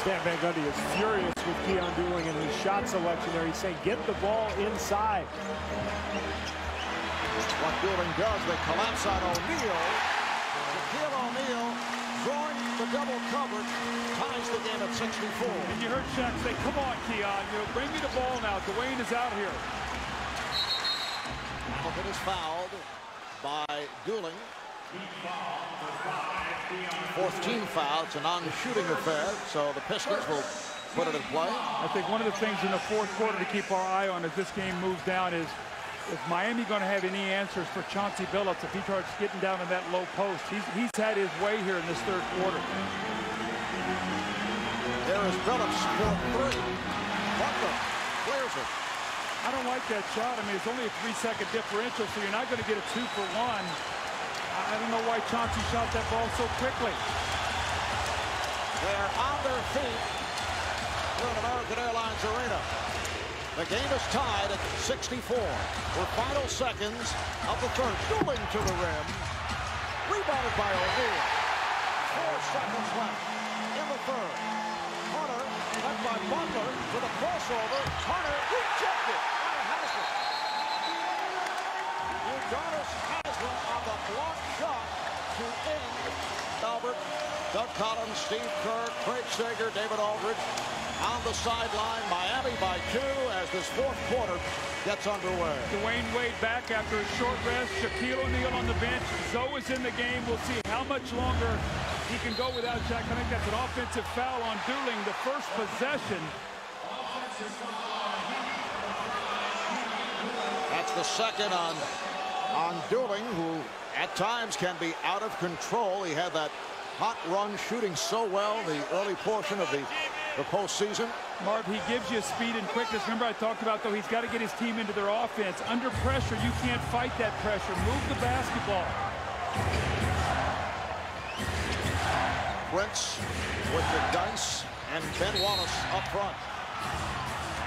Stan Van Gundy is furious with Keon Dooling and his shot selection there. He's saying, get the ball inside. What Dooling does, they collapse on O'Neal. Shaquille O'Neal drawing the double cover, ties the game at 64. And you heard Shaq say, come on, Keon, you know, bring me the ball now. Dwyane is out here. Hamilton is fouled by Dooling. Fourth team foul. It's a non-shooting affair, so the Pistons will put it in play. I think one of the things in the fourth quarter to keep our eye on as this game moves down is is Miami going to have any answers for Chauncey Billups if he starts getting down in that low post? He's, he's had his way here in this third quarter. There is Billups for three. Butler clears it. I don't like that shot. I mean, it's only a three-second differential, so you're not going to get a two for one. I don't know why Chauncey shot that ball so quickly. They're on their feet here American Airlines Arena. The game is tied at 64. We're final seconds of the third. Dooling to the rim. Rebounded by O'Neal. Four seconds left in the third. Hunter, led by Butler, with a crossover. Hunter rejected by Haslem. Udonis Haslem on the block shot to end Albert, Doug Collins, Steve Kerr, Craig Sager, David Aldridge on the sideline. Miami by two as this fourth quarter gets underway. Dwyane Wade back after a short rest. Shaquille O'Neal on the bench. Zo is in the game. We'll see how much longer he can go without Shaq. I think that's an offensive foul on Dooling. The first possession. That's the second on on Dooling, who at times can be out of control. He had that hot run shooting so well the early portion of the the postseason. Marv, he gives you speed and quickness. Remember I talked about, though, he's got to get his team into their offense. Under pressure, you can't fight that pressure. Move the basketball. Prince with the dice and Ben Wallace up front.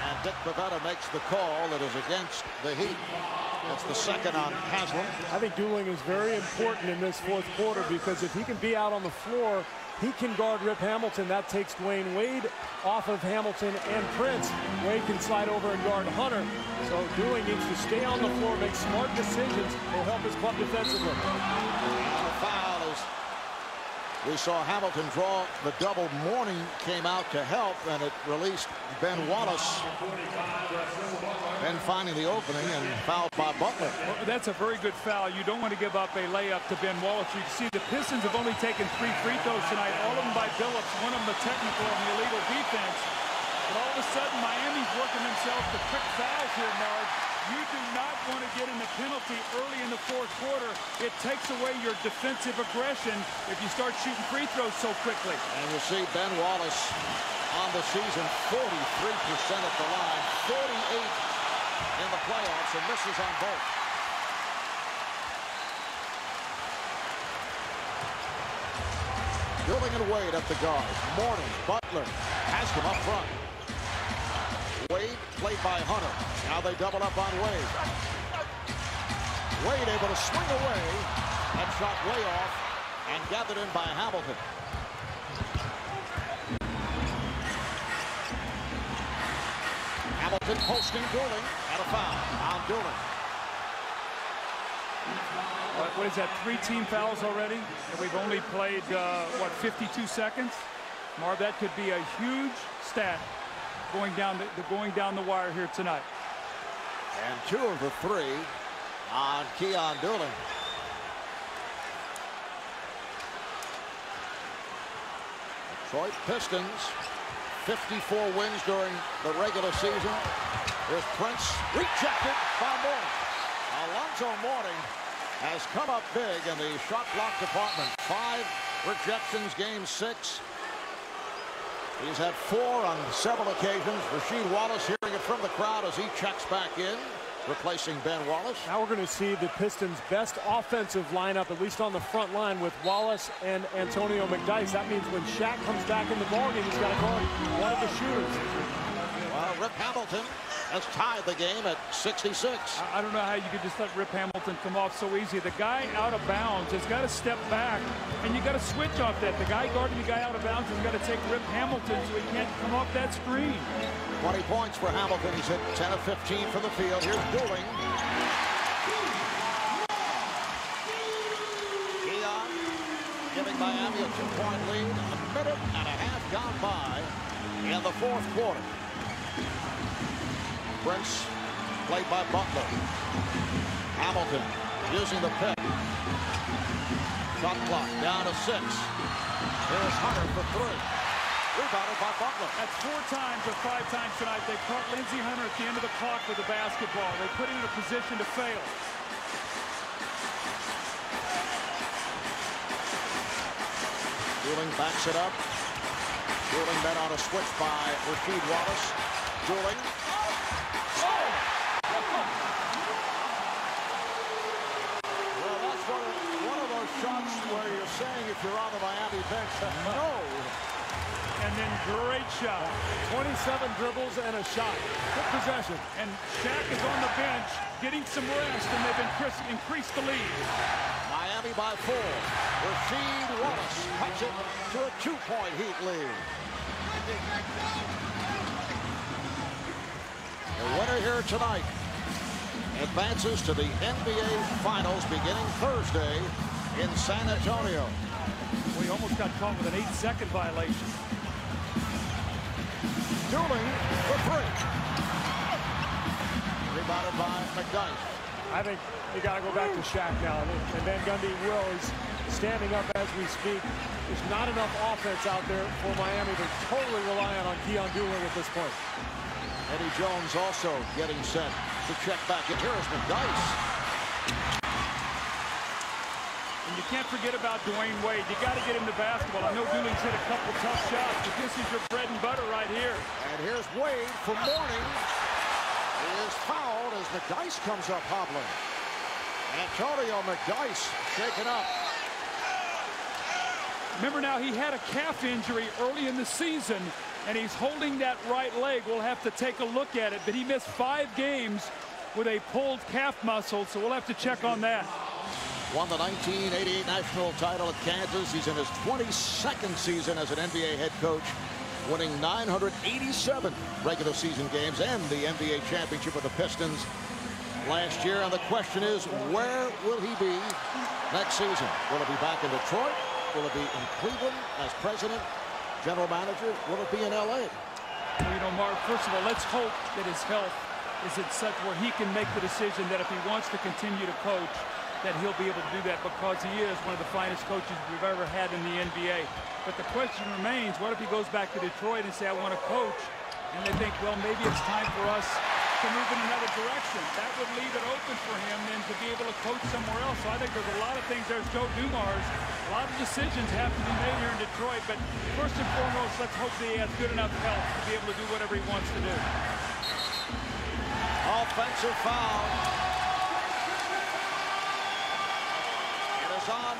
And Dick Bavetta makes the call that is against the Heat. That's the second on Haslem. I think Dooling is very important in this fourth quarter because if he can be out on the floor, he can guard Rip Hamilton. That takes Dwyane Wade off of Hamilton and Prince. Wade can slide over and guard Hunter. So Dooling needs to stay on the floor, make smart decisions. Will help his club defensively. And the foul is we saw Hamilton draw the double. Mourning came out to help, and it released Ben Wallace. Ben finding the opening and fouled by Butler. Well, that's a very good foul. You don't want to give up a layup to Ben Wallace. You can see the Pistons have only taken three free throws tonight, all of them by Billups, one of them a technical and the illegal defense. But all of a sudden, Miami's working themselves to quick fouls here, Marv. You do not want to get in the penalty early in the fourth quarter. It takes away your defensive aggression if you start shooting free throws so quickly. And you see Ben Wallace on the season, 43% at the line, 48 in the playoffs, and misses on both. Dooling and Wade at the guard. Mourning, Butler has him up front. Wade played by Hunter. Now they double up on Wade. Wade able to swing away. That shot way off and gathered in by Hamilton. Hamilton posting Dooling and a foul on. What, is that, three team fouls already? And we've only played, uh, what, 52 seconds? Marv, that could be a huge stat going down the, going down the wire here tonight. And two of the three on Keon Dooling. Detroit Pistons, 54 wins during the regular season. Here's Prince, rejected by Mourning. Alonzo Mourning has come up big in the shot block department. Five rejections game six. He's had four on several occasions. Rasheed Wallace hearing it from the crowd as he checks back in, replacing Ben Wallace. Now we're going to see the Pistons' best offensive lineup, at least on the front line, with Wallace and Antonio McDyess. That means when Shaq comes back in the ballgame, he's got to guard one of the shooters. Well, Rip Hamilton has tied the game at 66. I don't know how you could just let Rip Hamilton come off so easy. The guy out of bounds has got to step back, and you got to switch off that. The guy guarding the guy out of bounds has got to take Rip Hamilton so he can't come off that screen. 20 points for Hamilton. He's hit 10 of 15 from the field. Here's Dooling. Keon giving Miami a two-point lead. A minute and a half gone by in the fourth quarter. Prince played by Butler. Hamilton using the pick. Shot clock down to six. Here's Hunter for three. Rebounded by Butler. That's four times or five times tonight. They caught Lindsey Hunter at the end of the clock with the basketball. They put him in a position to fail. Dooling backs it up. Dooling then on a switch by Rasheed Wallace. Dooling shots where you're saying if you're on the Miami bench, no. And then great shot. 27 dribbles and a shot. Good possession. And Shaq is on the bench getting some rest, and they've increased, increased the lead. Miami by four. Rasheed Wallace cuts it to a two-point Heat lead. The winner here tonight advances to the NBA Finals beginning Thursday in San Antonio. We almost got caught with an eight-second violation. Dooling for three. Rebounded by McDyess. I think you got to go back to Shaq now. And Van Gundy will. He's standing up as we speak. There's not enough offense out there for Miami. They're totally relying on Keon Dooling at this point. Eddie Jones also getting set to check back. And here's McDyess. And you can't forget about Dwyane Wade. You got to get him the basketball. I know Dooling's hit a couple tough shots, but this is your bread and butter right here. And here's Wade for Mourning. He is fouled as McDyess comes up hobbling. Antonio McDyess shaken up. Remember now, he had a calf injury early in the season, and he's holding that right leg. We'll have to take a look at it, but he missed five games with a pulled calf muscle, so we'll have to check on that. Won the 1988 national title at Kansas. He's in his 22nd season as an NBA head coach, winning 987 regular season games and the NBA championship with the Pistons last year. And the question is, where will he be next season? Will it be back in Detroit? Will it be in Cleveland as president, general manager? Will it be in L.A.? Well, you know, Mark, first of all, let's hope that his health is at such where he can make the decision that if he wants to continue to coach, that he'll be able to do that because he is one of the finest coaches we've ever had in the NBA. But the question remains, what if he goes back to Detroit and say, I want to coach? And they think, well, maybe it's time for us to move in another direction. That would leave it open for him then to be able to coach somewhere else. So I think there's a lot of things. There's Joe Dumars. A lot of decisions have to be made here in Detroit. But first and foremost, let's hope that he has good enough health to be able to do whatever he wants to do. Offensive foul. On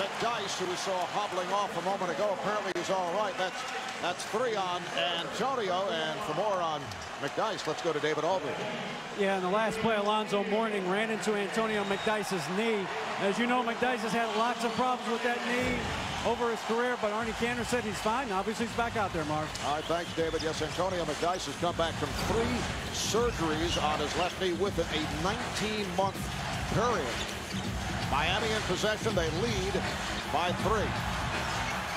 McDyess, who we saw hobbling off a moment ago. Apparently he's all right. That's that's three on Antonio. And for more on McDyess, let's go to David Aldridge. Yeah, in the last play, Alonzo Mourning ran into Antonio McDyess's knee. As you know, McDyess has had lots of problems with that knee over his career, but Arnie Kander said he's fine. Obviously, he's back out there, Mark. All right, thanks, David. Yes, Antonio McDyess has come back from three surgeries on his left knee with a 19-month period. Miami in possession. They lead by three.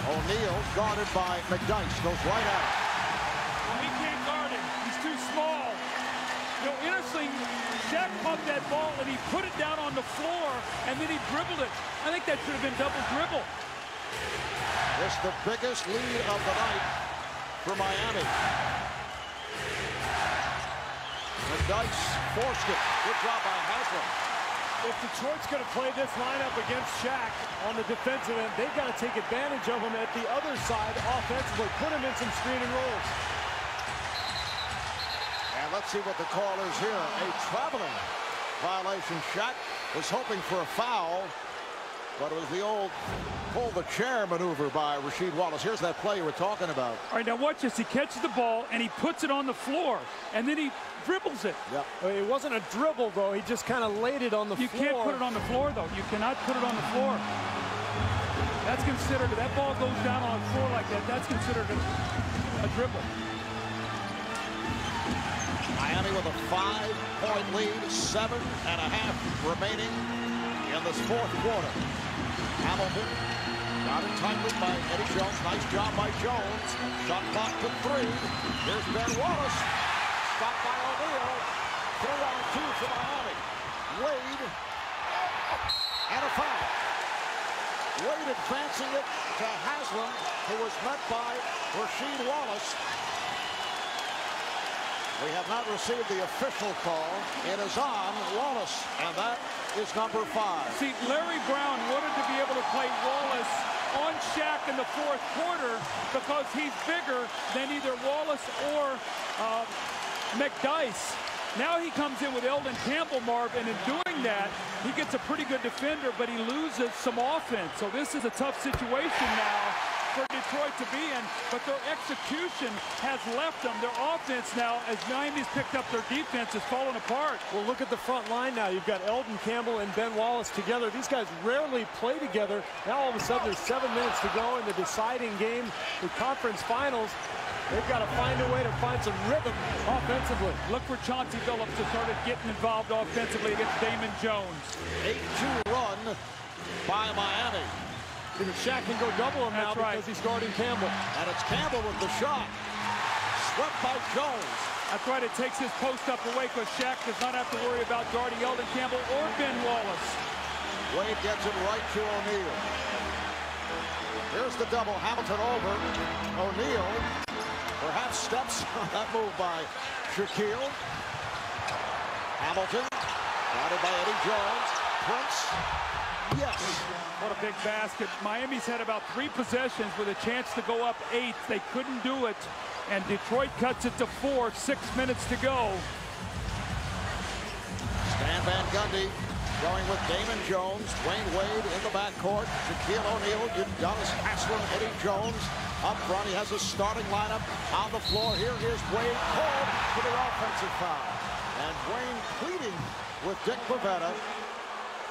O'Neal guarded by McDyess. Goes right at him. He can't guard him. He's too small. You know, interesting, Shaq caught that ball and he put it down on the floor and then he dribbled it. I think that should have been double dribble. It's the biggest lead of the night for Miami. McDyess forced it. Good job by Haslem. If Detroit's going to play this lineup against Shaq on the defensive end, they've got to take advantage of him at the other side offensively, put him in some screen and rolls. And let's see what the call is here. A traveling violation. Shaq was hoping for a foul. But it was the old pull the chair maneuver by Rasheed Wallace. Here's that play we're talking about. All right, now watch this. He catches the ball and he puts it on the floor, and then he dribbles it. Yep. It wasn't a dribble, though. He just kind of laid it on the you floor. You can't put it on the floor, though. You cannot put it on the floor. That's considered, if that ball goes down on the floor like that, that's considered a, a dribble. Miami with a five-point lead, seven and a half remaining in this fourth quarter. Hamilton got entangled by Eddie Jones. Nice job by Jones. Shot clock to three. Here's Ben Wallace. Stopped by O'Neal. Three on two for Miami. Wade. And a foul. Wade advancing it to Haslem, who was met by Rasheed Wallace. We have not received the official call. It is on Wallace, and that is number five. See, Larry Brown wanted to be able to play Wallace on Shaq in the fourth quarter because he's bigger than either Wallace or uh, McDyess. Now he comes in with Elden Campbell, Marv, and in doing that, he gets a pretty good defender, but he loses some offense. So this is a tough situation now for Detroit to be in, but their execution has left them. Their offense now, as Miami's picked up their defense, is falling apart. Well, look at the front line now. You've got Elden Campbell and Ben Wallace together. These guys rarely play together. Now all of a sudden there's seven minutes to go in the deciding game, the conference finals. They've got to find a way to find some rhythm offensively. Look for Chauncey Billups to start getting involved offensively against Damon Jones. 8-2 run by Miami. Shaq can go double him now right. because he's guarding Campbell. And it's Campbell with the shot. Swept by Jones. That's right. It takes his post up away because Shaq does not have to worry about guarding Elden Campbell or Ben Wallace. Wade gets it right to O'Neal. Here's the double. Hamilton over. O'Neal perhaps steps on that move by Shaquille. Hamilton. Guarded by Eddie Jones. Prince. Yes. What a big basket. Miami's had about three possessions with a chance to go up eight. They couldn't do it. And Detroit cuts it to four, six minutes to go. Stan Van Gundy going with Damon Jones, Dwyane Wade in the backcourt, Shaquille O'Neal, Udonis Haslem, Eddie Jones. Up front, he has a starting lineup on the floor. Here is Wade called for the offensive foul. And Dwyane pleading with Dick Bavetta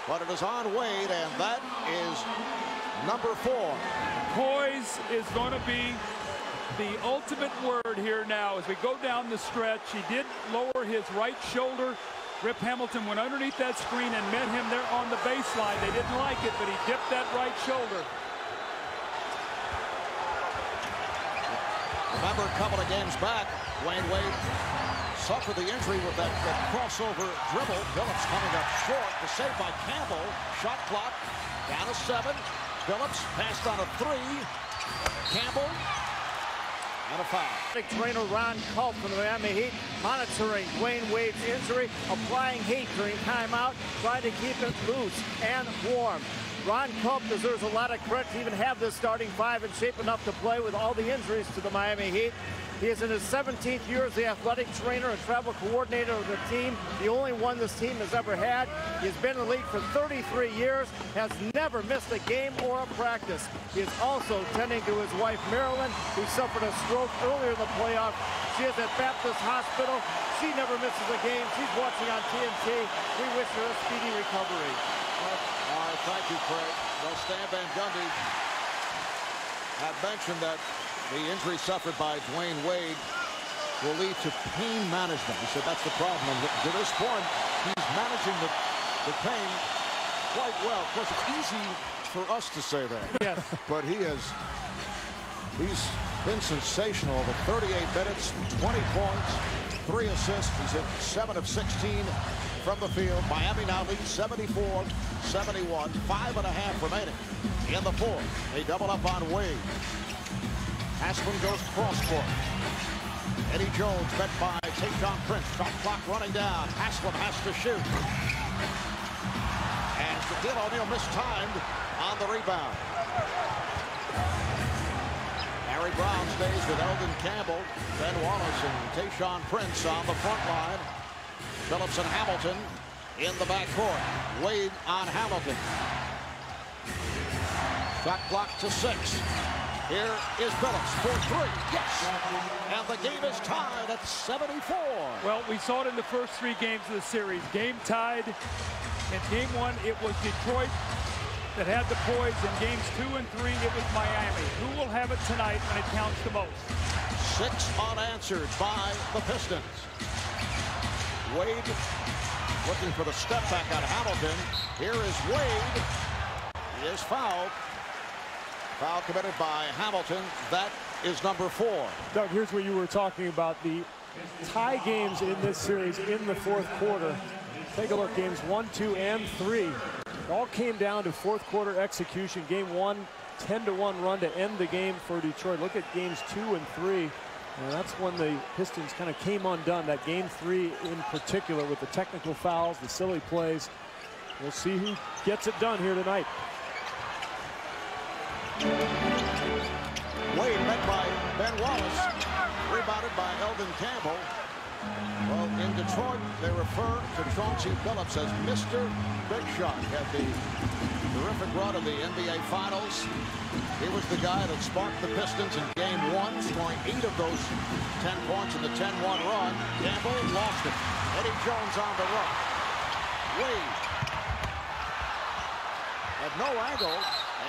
but it is on Wade, and that is number four. Poise is going to be the ultimate word here now as we go down the stretch. He did lower his right shoulder. Rip Hamilton went underneath that screen and met him there on the baseline. They didn't like it, but he dipped that right shoulder. Remember a couple of games back, Wayne Wade suffered the injury with that, that crossover dribble. Billups coming up short. The save by Campbell. Shot clock down to seven. Billups passed on a three. Campbell and a foul. Trainer Ron Culp from the Miami Heat monitoring Dwyane Wade's injury, applying heat during timeout, trying to keep it loose and warm. Ron Culp deserves a lot of credit to even have this starting five in shape enough to play with all the injuries to the Miami Heat. He is in his 17th year as the athletic trainer and travel coordinator of the team, the only one this team has ever had. He has been in the league for 33 years, has never missed a game or a practice. He is also tending to his wife, Marilyn, who suffered a stroke earlier in the playoff. She is at Baptist Hospital. She never misses a game. She's watching on TNT. We wish her a speedy recovery. Thank you, Craig. Well, Stan Van Gundy had mentioned that the injury suffered by Dwyane Wade will lead to pain management. He said that's the problem. And to this point, he's managing the, the pain quite well. Of course, it's easy for us to say that. Yes. (laughs) but he has, he's been sensational over 38 minutes, 20 points, three assists. He's hit 7 of 16 from the field. Miami now leads 74-71, five and a half remaining in the fourth. They double up on Wade. Haslem goes cross court. Eddie Jones met by Tayshaun Prince. Shot clock running down. Haslem has to shoot. And Shaquille O'Neal mistimed on the rebound. Larry Brown stays with Elden Campbell, Ben Wallace, and Tayshaun Prince on the front line. Billups and Hamilton in the backcourt. Wade on Hamilton. Shot clock to six. Here is Billups for three. Yes! And the game is tied at 74. Well, we saw it in the first three games of the series. Game tied. In game one, it was Detroit that had the poise. In games two and three, it was Miami. Who will have it tonight when it counts the most? Six unanswered by the Pistons. Wade looking for the step back on Hamilton. Here is Wade. He is fouled. Foul committed by Hamilton. That is number four. Doug, here's what you were talking about. The tie games in this series in the fourth quarter. Take a look, games one, two, and three. It all came down to fourth quarter execution. Game one, 10 to 1 run to end the game for Detroit. Look at games two and three. And that's when the Pistons kind of came undone. That game three in particular with the technical fouls, the silly plays. We'll see who gets it done here tonight. Wade met by Ben Wallace. Rebounded by Elden Campbell. Well, in Detroit, they refer to Chauncey Billups as Mr. Big Shot. at the terrific run of the NBA Finals. He was the guy that sparked the Pistons in game one, scoring eight of those 10 points in the 10-1 run. Campbell lost it. Eddie Jones on the run. Wade at no angle,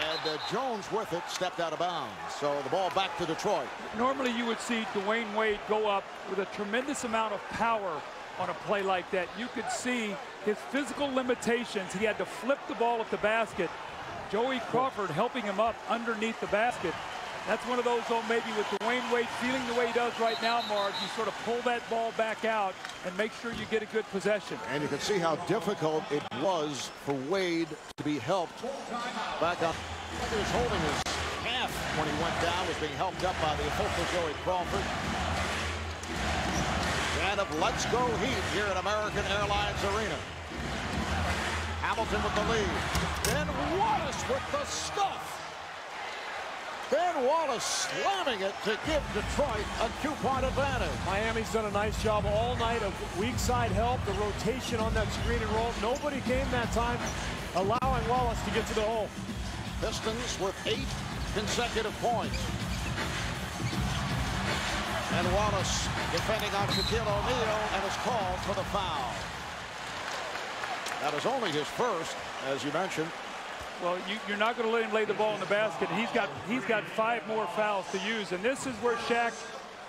and uh, Jones with it stepped out of bounds. So the ball back to Detroit. Normally you would see Dwyane Wade go up with a tremendous amount of power on a play like that. You could see his physical limitations. He had to flip the ball at the basket. Joey Crawford helping him up underneath the basket. That's one of those, though, maybe with Dwyane Wade feeling the way he does right now, Mark, you sort of pull that ball back out and make sure you get a good possession. And you can see how difficult it was for Wade to be helped back up. He was holding his half when he went down, was being helped up by the official Joey Crawford. Of Let's Go Heat here at American Airlines Arena. Hamilton with the lead. Ben Wallace with the stuff. Ben Wallace slamming it to give Detroit a two-point advantage. Miami's done a nice job all night of weak side help, the rotation on that screen and roll. Nobody came that time, allowing Wallace to get to the hole. Pistons with eight consecutive points. And Wallace defending on Shaquille O'Neal and is called for the foul. That is only his first, as you mentioned. Well, you, are not going to let him lay the ball in the basket. He's got he's got five more fouls to use, and this is where Shaq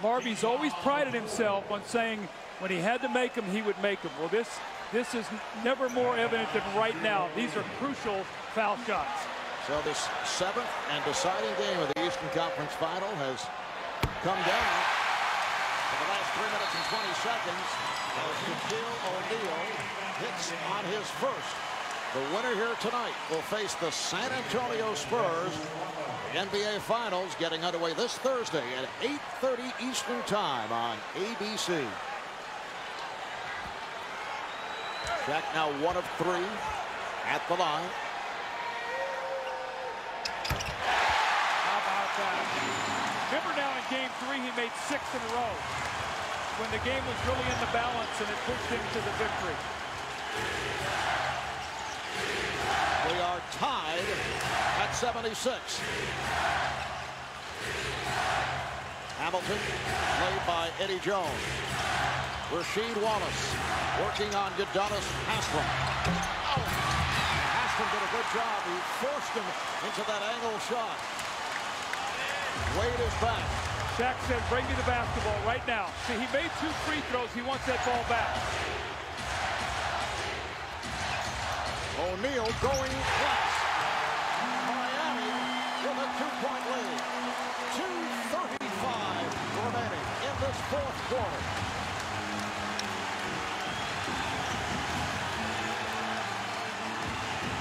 Marby's always prided himself on saying when he had to make them, he would make them. Well, this this is never more evident than right now. These are crucial foul shots. So this seventh and deciding game of the Eastern Conference Final has come down for the last three minutes and 20 seconds as Shaquille O'Neal hits on his first. The winner here tonight will face the San Antonio Spurs. NBA Finals getting underway this Thursday at 8.30 Eastern Time on ABC. Shaq now one of three at the line. How about that? Remember now in game three, he made six in a row when the game was really in the balance and it pushed him to the victory. We are tied at 76. Hamilton played by Eddie Jones. Rasheed Wallace working on Udonis Haslem. Oh. Haslem did a good job. He forced him into that angle shot. Wade is back. Shaq said, bring me the basketball right now. See, he made two free throws. He wants that ball back. O'Neal going left. Miami with a two-point lead. 2.35 remaining in this fourth quarter.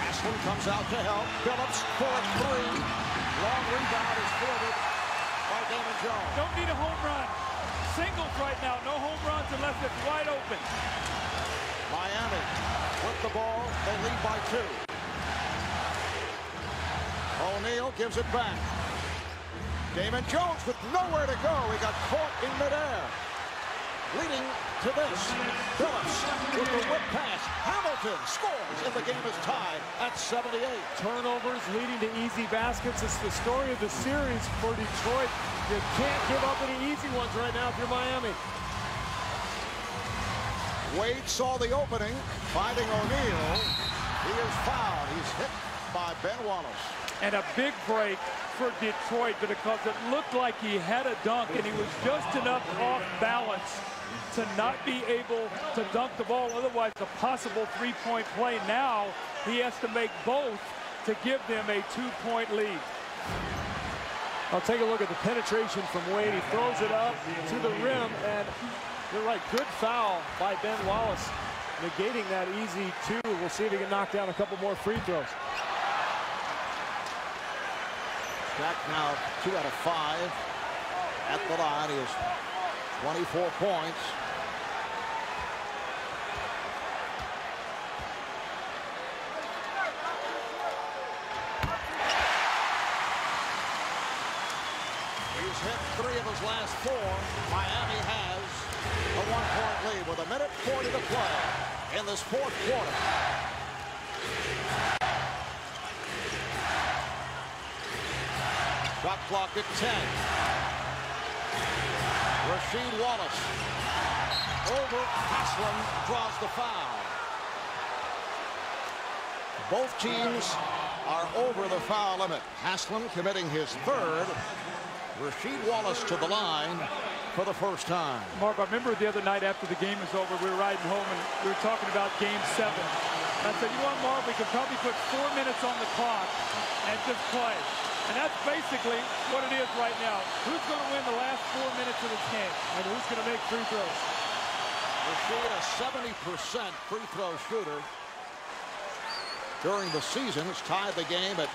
Haslem comes out to help. Billups for a three. Long rebound is fielded Damon Jones. Don't need a home run. Singles right now. No home runs unless it's wide open. Miami with the ball. They lead by two. O'Neal gives it back. Damon Jones with nowhere to go. He got caught in midair. Leading to this. Billups with the whip pass. Hamilton scores and the game is tied at 78. Turnovers leading to easy baskets. It's the story of the series for Detroit. You can't give up any easy ones right now if you're Miami. Wade saw the opening, finding O'Neal. He is fouled. He's hit by Ben Wallace. And a big break for Detroit because it looked like he had a dunk and he was just enough off balance to not be able to dunk the ball. Otherwise, a possible three-point play. Now he has to make both to give them a two-point lead. I'll take a look at the penetration from Wade. He throws it up to the rim, and you're right, good foul by Ben Wallace, negating that easy two. We'll see if he can knock down a couple more free throws. Shaq now two out of five at the line. He has 24 points. He's hit three of his last four. Miami has a one-point lead with a minute 40 to play in this fourth quarter. Shot clock at 10. Rasheed Wallace over Haslem draws the foul. Both teams are over the foul limit. Haslem committing his third. Rasheed Wallace to the line for the first time. Mark, I remember the other night after the game was over, we were riding home and we were talking about game seven. I said, you know what, Mark, we could probably put four minutes on the clock and just play. And that's basically what it is right now. Who's going to win the last four minutes of this game? And who's going to make free throws? Rasheed, a 70% free throw shooter during the season. Has tied the game at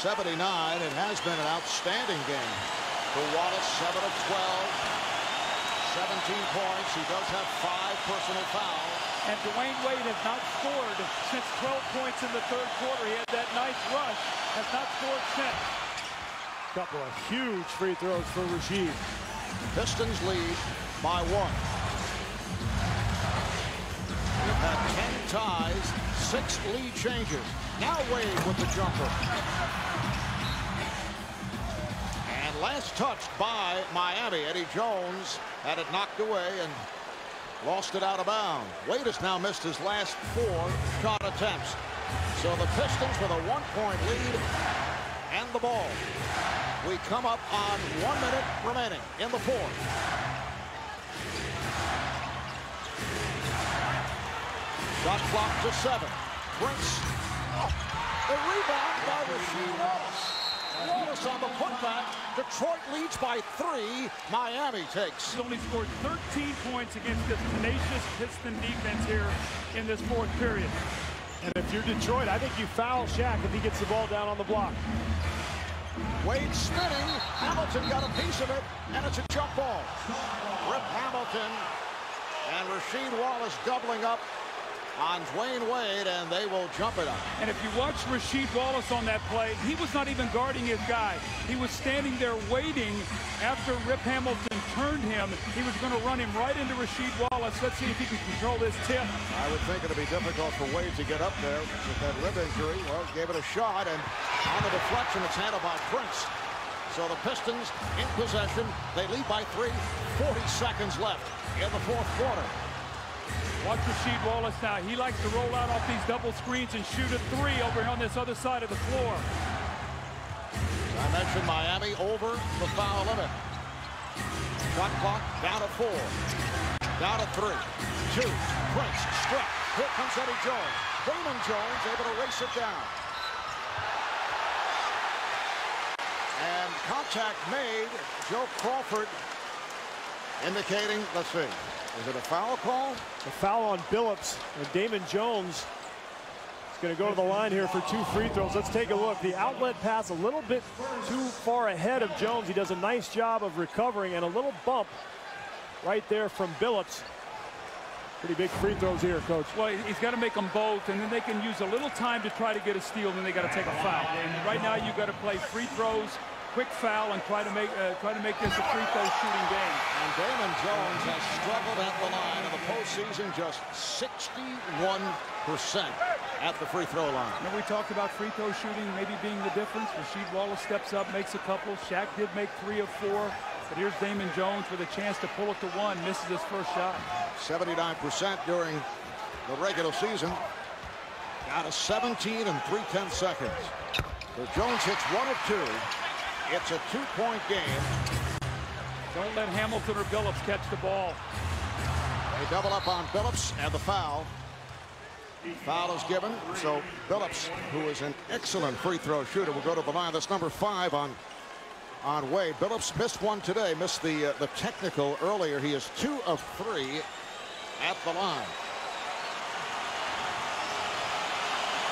79. It has been an outstanding game for Wallace, 7 of 12, 17 points. He does have five personal fouls. And Dwyane Wade has not scored since 12 points in the third quarter. He had that nice rush, has not scored since. Couple of huge free throws for Rasheed. Pistons lead by one. We've had 10 ties, six lead changes. Now Wade with the jumper. And last touched by Miami. Eddie Jones had it knocked away and lost it out of bounds. Wade has now missed his last four shot attempts. So the Pistons with a one-point lead and the ball. We come up on one minute remaining in the fourth. Shot clock to seven. Prince. Oh, the rebound by Rasheed Wallace. Wallace on the putback. Detroit leads by three. Miami takes. He's only scored 13 points against this tenacious Piston defense here in this fourth period. And if you're Detroit, I think you foul Shaq if he gets the ball down on the block. Wade spinning. Hamilton got a piece of it, and it's a jump ball. Rip Hamilton and Rasheed Wallace doubling up on Dwyane Wade, and they will jump it up. And if you watch Rasheed Wallace on that play, he was not even guarding his guy. He was standing there waiting after Rip Hamilton turned him. He was going to run him right into Rasheed Wallace. Let's see if he can control this tip. I would think it'd be difficult for Wade to get up there with that rib injury. Well, gave it a shot, and on the deflection, it's handled by Prince. So the Pistons in possession. They lead by three. 40 seconds left in the fourth quarter. Watch Rasheed Wallace now. He likes to roll out off these double screens and shoot a three over on this other side of the floor. I mentioned Miami over the foul limit. Shot clock down to four. Down to three. Two. Prince struck. Here comes Eddie Jones. Damon Jones able to race it down. And contact made. Joe Crawford indicating, let's see, is it a foul call? A foul on Billups and Damon Jones is going to go to the line here for two free throws. Let's take a look. The outlet pass a little bit too far ahead of Jones. He does a nice job of recovering and a little bump right there from Billups. Pretty big free throws here, Coach. Well, he's got to make them both, and then they can use a little time to try to get a steal, and then they got to take a foul. And right now, you've got to play free throws, quick foul, and try to make uh, try to make this a free throw shooting game. And Damon Jones has struggled at the line in the postseason, just 61% at the free throw line. Remember we talked about free throw shooting maybe being the difference. Rasheed Wallace steps up, makes a couple. Shaq did make three of four. But here's Damon Jones with a chance to pull it to one. Misses his first shot. 79% during the regular season. Got a 17 and 3 tenths seconds. So Jones hits one of two. It's a two-point game. Don't let Hamilton or Billups catch the ball. They double up on Billups and the foul. Foul is given. So Billups, who is an excellent free throw shooter, will go to the line. That's number five on on Wade. Billups missed one today, missed the uh, the technical earlier. He is two of three at the line.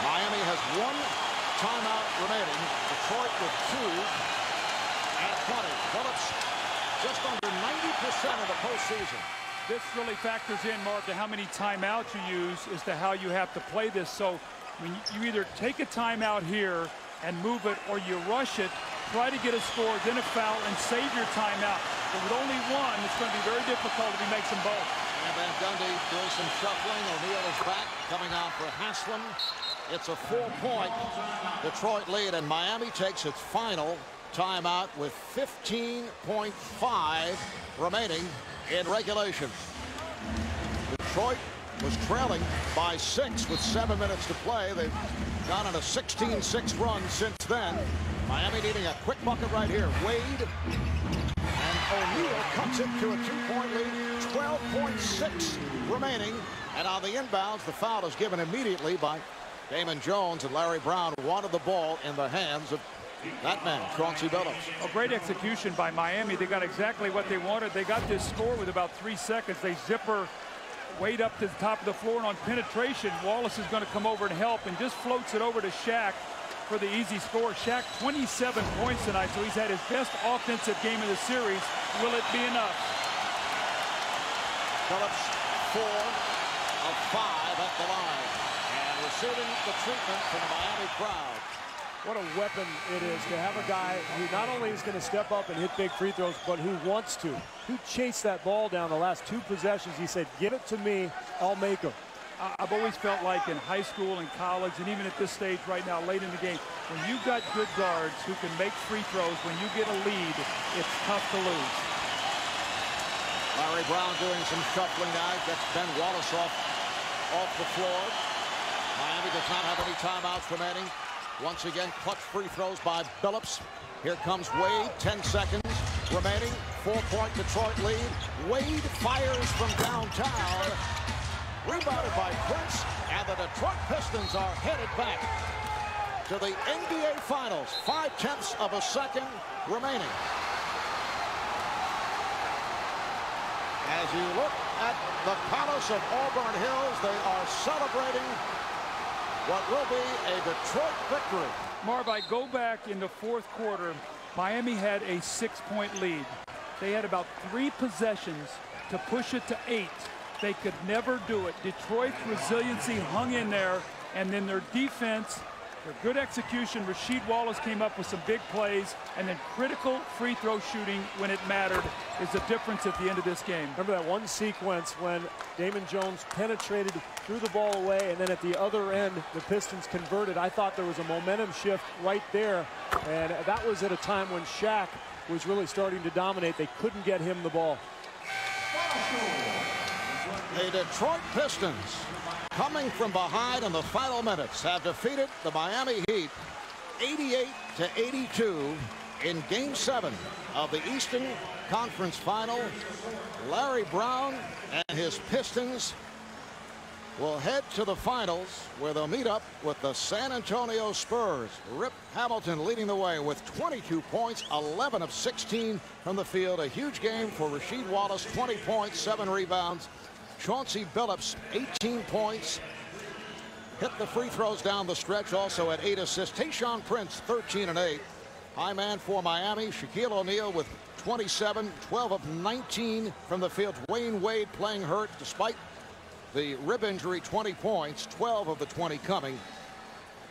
Miami has one timeout remaining. Detroit with two at 20. Billups just under 90% of the postseason. This really factors in, Mark, to how many timeouts you use as to how you have to play this. So I mean, you either take a timeout here and move it or you rush it try to get a score, then a foul, and save your timeout. But with only one, it's going to be very difficult if he makes them both. And Van Gundy doing some shuffling. O'Neal is back, coming on for Haslem. It's a four-point Detroit lead, and Miami takes its final timeout with 15.5 remaining in regulation. Detroit was trailing by six with seven minutes to play. They've gone on a 16-6 run since then. Miami needing a quick bucket right here. Wade and O'Neal cuts it to a two-point lead. 12.6 remaining. And on the inbounds, the foul is given immediately by Damon Jones. And Larry Brown wanted the ball in the hands of that man, Chauncey Billups. A great execution by Miami. They got exactly what they wanted. They got this score with about three seconds. They zipper Wade up to the top of the floor and on penetration. Wallace is going to come over and help and just floats it over to Shaq for the easy score. Shaq 27 points tonight, so he's had his best offensive game of the series. Will it be enough? Billups four of five at the line and receiving the treatment from the Miami crowd. What a weapon it is to have a guy who not only is going to step up and hit big free throws, but who wants to. Who chased that ball down the last two possessions. He said, give it to me, I'll make them. I've always felt like in high school and college, and even at this stage right now, late in the game, when you've got good guards who can make free throws, when you get a lead, it's tough to lose. Larry Brown doing some shuffling now. Gets Ben Wallace off, off the floor. Miami does not have any timeouts remaining. Once again, clutch free throws by Billups. Here comes Wade, 10 seconds remaining. Four-point Detroit lead. Wade fires from downtown. Rebounded by Prince, and the Detroit Pistons are headed back to the NBA Finals. Five-tenths of a second remaining. As you look at the Palace of Auburn Hills, they are celebrating what will be a Detroit victory. Marv, I go back in the fourth quarter. Miami had a six-point lead. They had about three possessions to push it to eight. They could never do it. Detroit's resiliency hung in there, and then their defense, their good execution. Rasheed Wallace came up with some big plays, and then critical free throw shooting when it mattered is the difference at the end of this game. Remember that one sequence when Damon Jones penetrated, threw the ball away, and then at the other end, the Pistons converted. I thought there was a momentum shift right there, and that was at a time when Shaq was really starting to dominate. They couldn't get him the ball. The Detroit Pistons, coming from behind in the final minutes, have defeated the Miami Heat 88 to 82 in Game 7 of the Eastern Conference Final. Larry Brown and his Pistons will head to the finals where they'll meet up with the San Antonio Spurs. Rip Hamilton leading the way with 22 points, 11 of 16 from the field. A huge game for Rasheed Wallace, 20 points, 7 rebounds. Chauncey Billups, 18 points. Hit the free throws down the stretch, also at 8 assists. Tayshaun Prince, 13 and 8. High man for Miami, Shaquille O'Neal with 27, 12 of 19 from the field. Dwyane Wade playing hurt despite the rib injury, 20 points, 12 of the 20 coming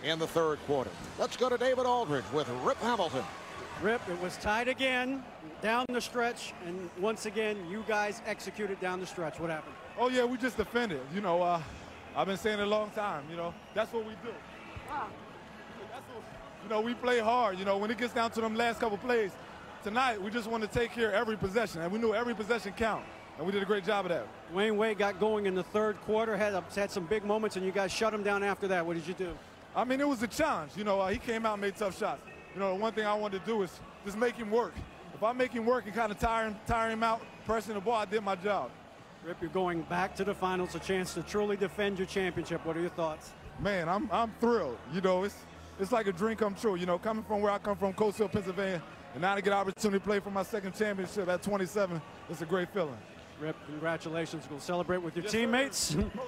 in the third quarter. Let's go to David Aldridge with Rip Hamilton. Rip, it was tied again down the stretch, and once again, you guys executed down the stretch. What happened? Oh, yeah, we just defended. You know, uh, I've been saying it a long time. You know, that's what we do. What, you know, we play hard. You know, when it gets down to them last couple plays, tonight we just want to take care of every possession, and we knew every possession count, and we did a great job of that. Wayne Wade got going in the third quarter, had, had some big moments, and you guys shut him down after that. What did you do? I mean, it was a challenge. You know, uh, he came out and made tough shots. You know, the one thing I wanted to do is just make him work. If I make him work and kind of tire him, tire him out, pressing the ball, I did my job. Rip, you're going back to the finals, a chance to truly defend your championship. What are your thoughts? Man, I'm, I'm thrilled. You know, it's, it's like a dream come true. You know, coming from where I come from, Coatesville, Pennsylvania, and now to get an opportunity to play for my second championship at 27, it's a great feeling. Rip, congratulations. We'll celebrate with your Yes, teammates. (laughs)